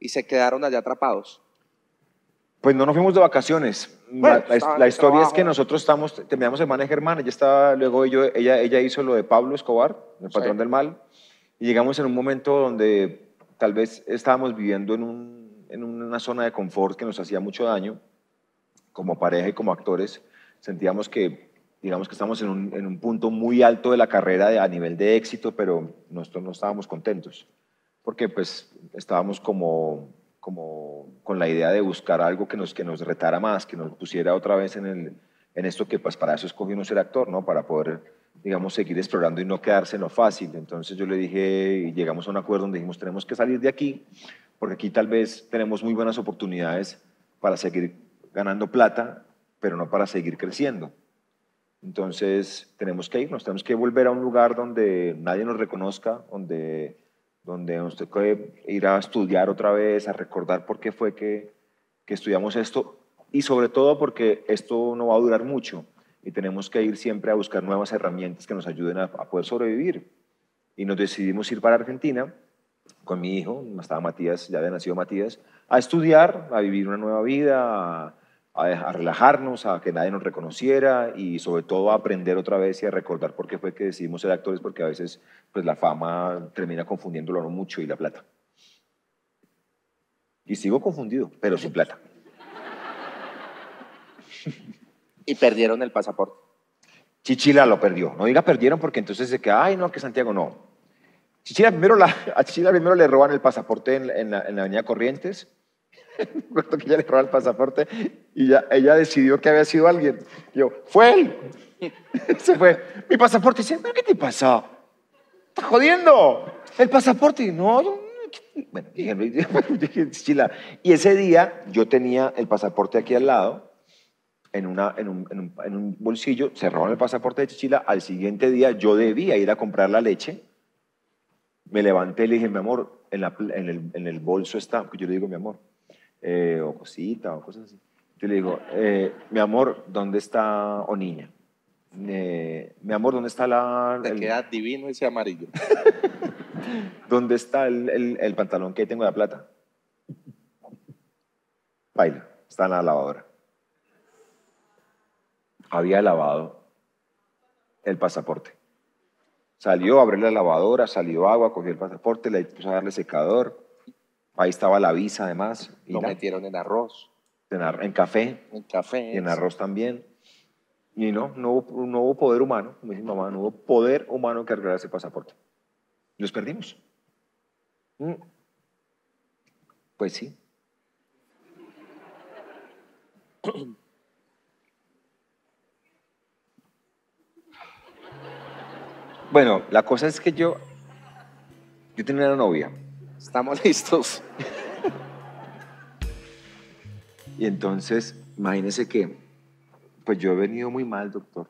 y se quedaron allá atrapados. Pues no nos fuimos de vacaciones. Bueno, la, la- la historia es trabajo. que nosotros estamos, terminamos el man Germán, ella estaba, luego yo, ella, ella hizo lo de Pablo Escobar, el patrón Sí. del mal, y llegamos en un momento donde tal vez estábamos viviendo en, un- en una zona de confort que nos hacía mucho daño, como pareja y como actores, sentíamos que, digamos que estamos en un, en un punto muy alto de la carrera de- a nivel de éxito, pero nosotros no estábamos contentos, porque pues estábamos como, como con la idea de buscar algo que nos, que nos retara más, que nos pusiera otra vez en, el, en esto que pues para eso escogí uno ser actor, ¿no? Para poder, digamos, seguir explorando y no quedarse en lo fácil. Entonces yo le dije, y llegamos a un acuerdo donde dijimos, tenemos que salir de aquí, porque aquí tal vez tenemos muy buenas oportunidades para seguir ganando plata, pero no para seguir creciendo. Entonces tenemos que irnos, tenemos que volver a un lugar donde nadie nos reconozca, donde, donde nos toque ir a estudiar otra vez, a recordar por qué fue que, que estudiamos esto y sobre todo porque esto no va a durar mucho y tenemos que ir siempre a buscar nuevas herramientas que nos ayuden a, a poder sobrevivir. Y nos decidimos ir para Argentina con mi hijo, estaba Matías, ya había nacido Matías, a estudiar, a vivir una nueva vida, a, a, a relajarnos, a que nadie nos reconociera y sobre todo a aprender otra vez y a recordar por qué fue que decidimos ser actores, porque a veces pues, la fama termina confundiéndolo mucho y la plata. Y sigo confundido, pero sin plata. Y perdieron el pasaporte. Chichila lo perdió. No diga perdieron porque entonces se queda, ay, no, que Santiago no. Chichila primero, la, a Chichila primero le roban el pasaporte en la, en la avenida Corrientes. Recuerdo que ella le roba el pasaporte y ya, ella decidió que había sido alguien. Yo, fue él. se fue. Mi pasaporte. Dice, ¿pero qué te pasa? ¿Estás jodiendo? El pasaporte. No, yo... Bueno, dije, Chichila. Y ese día yo tenía el pasaporte aquí al lado en, una, en, un, en un- en un bolsillo, se robaron el pasaporte de Chichila, al siguiente día yo debía ir a comprar la leche, me levanté y le dije, mi amor, en, la en, el, en el bolso está, yo le digo mi amor, eh, o cosita, o cosas así. Yo le digo, eh, mi amor, ¿dónde está, o niña? Eh, mi amor, ¿dónde está la... Te el- queda divino ese amarillo. ¿Dónde está el, el- el pantalón que tengo de plata? Baila, está en la lavadora. Había lavado el pasaporte. Salió, abrió la lavadora, salió agua, cogió el pasaporte, le puso a darle secador. Ahí estaba la visa además. Y Lo nada, metieron en arroz, en, ar- en café en café. y en arroz también. Y no, no hubo, no hubo poder humano, como dice mi mamá, no hubo poder humano que arreglara ese pasaporte. Los perdimos. Mm. Pues sí. Bueno, la cosa es que yo, yo tenía una novia Estamos listos. y entonces, imagínese que, pues yo he venido muy mal, doctor.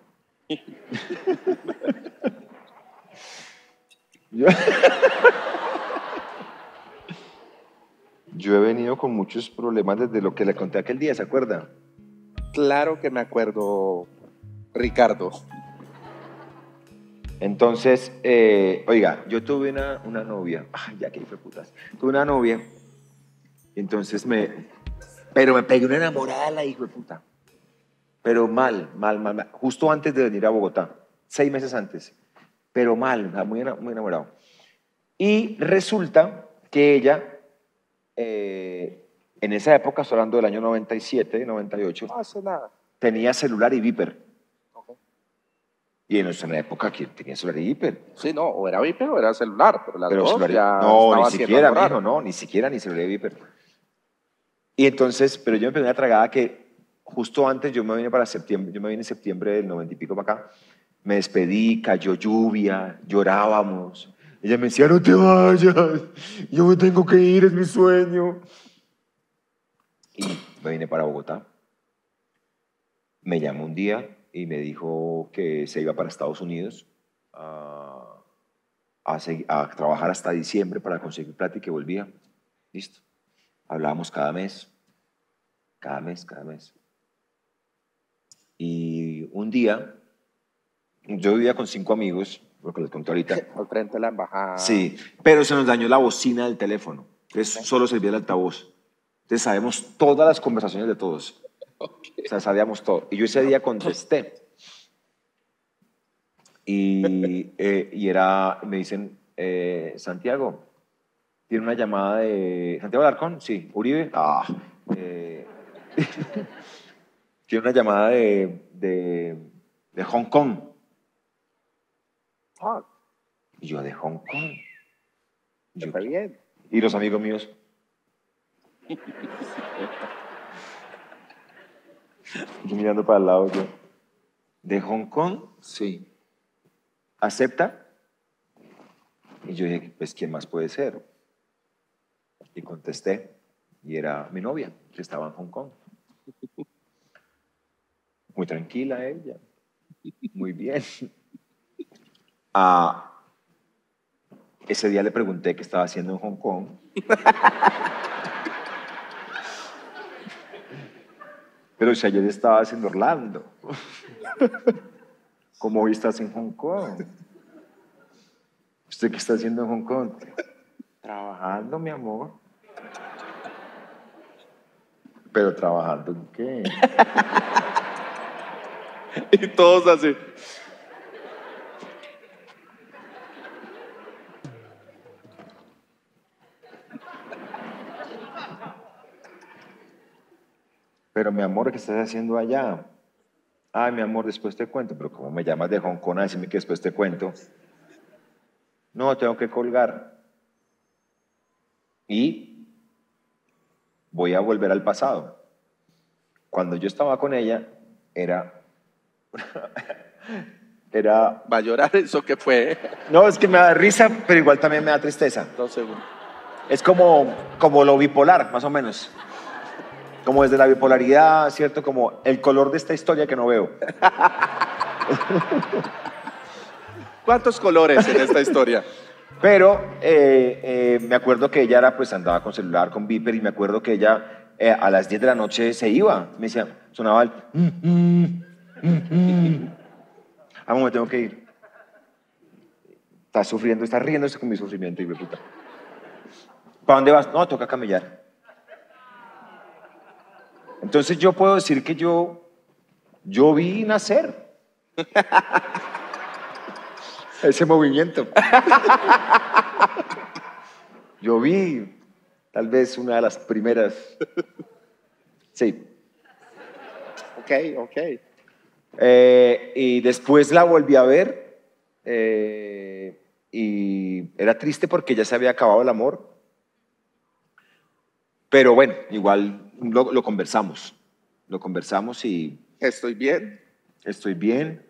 yo, yo he venido con muchos problemas desde lo que le conté aquel día, ¿se acuerda? Claro que me acuerdo, Ricardo. Entonces, eh, oiga, yo tuve una, una novia, ay, ya que hice putas, tuve una novia, entonces me, pero me pegué una enamorada de la hijo de puta, pero mal, mal, mal, mal, justo antes de venir a Bogotá, seis meses antes, pero mal, muy, ena- muy enamorado. Y resulta que ella, eh, en esa época, estoy hablando del año 97, 98, No hace nada. tenía celular y viper. Y en nuestra época, ¿quién tenía celular y viper? Sí, no, o era Viper o era celular, pero las Pero dos celular- ya no, ni siquiera, mijo, no, ni siquiera, ni celular de Viper. Y entonces, pero yo me pegué una tragada que justo antes, yo me vine para septiembre, yo me vine en septiembre del noventa y pico para acá, me despedí, cayó lluvia, llorábamos. Ella me decía, no te vayas, yo me tengo que ir, es mi sueño. Y me vine para Bogotá. Me llamó un día y me dijo que se iba para Estados Unidos a, a segui- a trabajar hasta diciembre para conseguir plata y que volvía. Listo. Hablábamos cada mes, cada mes, cada mes. Y un día, yo vivía con cinco amigos, lo que les conté ahorita. Al frente de la embajada. Sí, pero se nos dañó la bocina del teléfono. Entonces solo servía el altavoz. Entonces sabemos todas las conversaciones de todos. O sea, sabíamos todo. Y yo ese día contesté. Y, eh, y era, me dicen, eh, Santiago, tiene una llamada de... ¿Santiago Alarcón? Sí. ¿Uribe? Ah. eh, tiene una llamada de, de, de Hong Kong. Ah, Y yo, ¿de Hong Kong? Yo, está bien. y los amigos míos. Yo mirando para el lado, yo. ¿De Hong Kong? Sí. ¿Acepta? Y yo dije, pues, ¿quién más puede ser? Y contesté, y era mi novia, que estaba en Hong Kong. Muy tranquila ella. Muy bien. Ah, ese día le pregunté qué estaba haciendo en Hong Kong. Pero si ayer estabas en Orlando. ¿Cómo hoy estás en Hong Kong? ¿Usted qué está haciendo en Hong Kong? Trabajando, mi amor. ¿Pero trabajando en qué? Y todos así. Pero mi amor, ¿qué estás haciendo allá? Ay, mi amor, después te cuento. Pero ¿cómo me llamas de Hong Kong a decirme que después te cuento? No, tengo que colgar. Y voy a volver al pasado. Cuando yo estaba con ella, era... era... Va a llorar eso que fue. No, es que me da risa, pero igual también me da tristeza. Dos segundos. Es como, como lo bipolar, más o menos. Como desde la bipolaridad, ¿cierto? Como el color de esta historia que no veo. ¿Cuántos colores en esta historia? Pero eh, eh, me acuerdo que ella era, pues andaba con celular, con Viper, y me acuerdo que ella eh, a las 10 de la noche se iba. Me decía, sonaba el... "Mm, mm, mm, mm". Me tengo que ir. Está sufriendo, está riéndose con mi sufrimiento, y puta. ¿Para dónde vas? No, toca camellar. Entonces yo puedo decir que yo, yo vi nacer. ese movimiento. Yo vi tal vez una de las primeras. Sí. Ok, ok. Eh, y después la volví a ver eh, y era triste porque ya se había acabado el amor. Pero bueno, igual lo, lo conversamos. Lo conversamos y Estoy bien. estoy bien.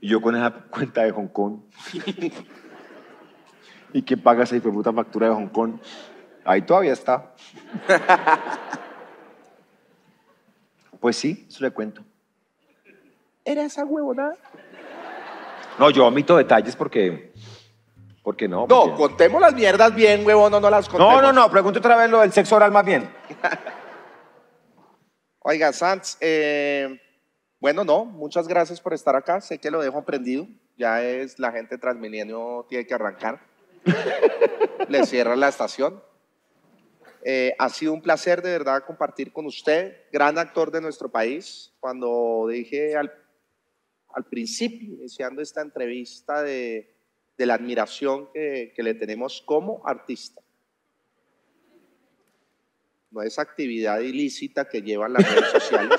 Y yo con esa cuenta de Hong Kong. ¿Y quién paga esa puta factura de Hong Kong? Ahí todavía está. Pues sí, eso le cuento. ¿Era esa huevona? No, yo omito detalles porque. Porque no. No, porque- contemos las mierdas bien, huevón, no, no las contemos. no, no, no, pregunto otra vez lo del sexo oral más bien. Oiga, Sanz, eh, bueno, no, muchas gracias por estar acá. Sé que lo dejo prendido. Ya es la gente Transmilenio tiene que arrancar. Le cierran la estación. Eh, ha sido un placer de verdad compartir con usted, gran actor de nuestro país. Cuando dije al, principio, iniciando esta entrevista, de, la admiración que le tenemos como artista. No es actividad ilícita que llevan las redes sociales.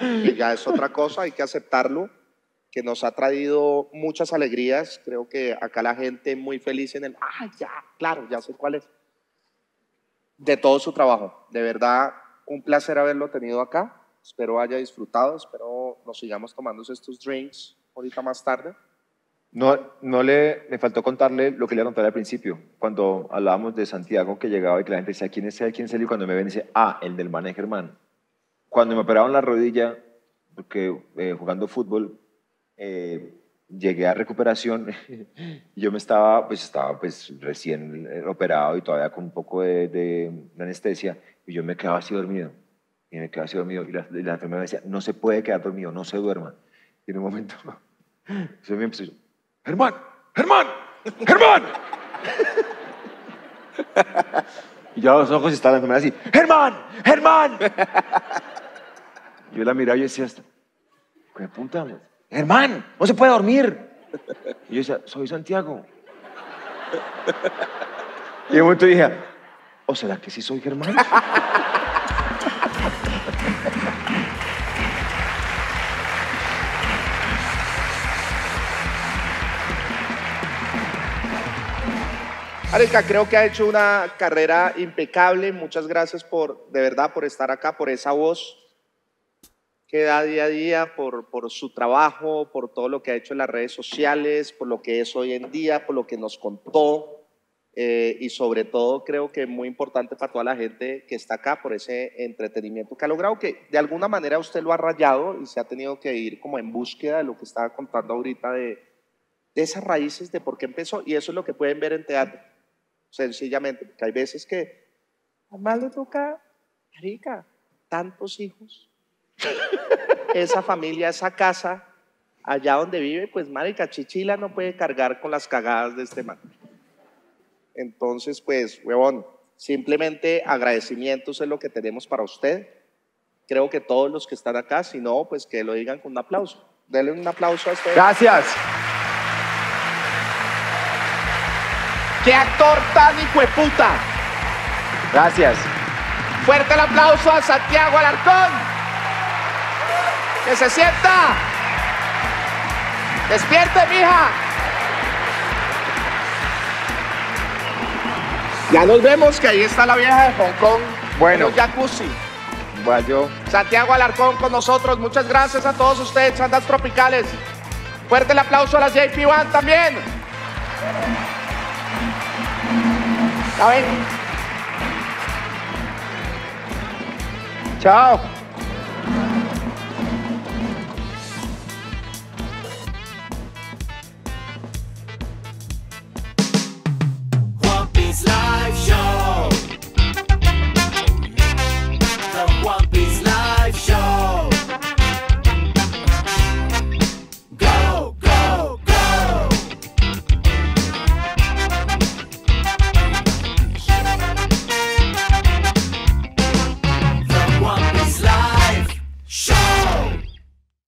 que ya es otra cosa, hay que aceptarlo, que nos ha traído muchas alegrías. Creo que acá la gente muy feliz en el, ah, ya, claro, ya sé cuál es. De todo su trabajo. De verdad, un placer haberlo tenido acá. Espero haya disfrutado, espero nos sigamos tomando estos drinks ahorita más tarde. No, no le, me faltó contarle lo que le contar al principio, cuando hablábamos de Santiago que llegaba y que la gente decía, ¿quién es él? ¿Quién es él? Y cuando me ven dice, ah, el del Germán. Cuando me operaron la rodilla, porque eh, jugando fútbol, eh, llegué a recuperación y yo me estaba, pues estaba pues recién eh, operado y todavía con un poco de, anestesia y yo me quedaba así dormido. Y me quedaba así dormido y la, la enfermera me decía, no se puede quedar dormido, no se duerma. Y en un momento, yo me empezó, Germán, Germán, Germán. y yo los ojos y estaba la así, Germán, Germán. Yo la miraba y decía, ¿qué puta? Germán, no se puede dormir. Y yo decía, soy Santiago. Y en un momento dije, ¿o será que sí soy Germán? Marica, creo que ha hecho una carrera impecable. Muchas gracias por, de verdad, por estar acá, por esa voz que da día a día, por, por su trabajo, por todo lo que ha hecho en las redes sociales, por lo que es hoy en día, por lo que nos contó. eh, y sobre todo creo que es muy importante para toda la gente que está acá por ese entretenimiento que ha logrado, que de alguna manera usted lo ha rayado y se ha tenido que ir como en búsqueda de lo que estaba contando ahorita de, de esas raíces de por qué empezó. Y eso es lo que pueden ver en teatro sencillamente, porque hay veces que a más le toca, marica, tantos hijos, esa familia, esa casa, allá donde vive, pues marica, Chichila no puede cargar con las cagadas de este man. Entonces, pues, huevón, simplemente agradecimientos es lo que tenemos para usted. Creo que todos los que están acá, si no, pues que lo digan con un aplauso. Denle un aplauso a este. Gracias. ¡Qué actor tan hijo de puta! Gracias. Fuerte el aplauso a Santiago Alarcón. Que se sienta. Despierte, mija. Ya nos vemos que ahí está la vieja de Hong Kong. Bueno. En un jacuzzi. Yo. Santiago Alarcón con nosotros. Muchas gracias a todos ustedes, andas tropicales. Fuerte el aplauso a las JP One también. ¿Ya ven? Chao.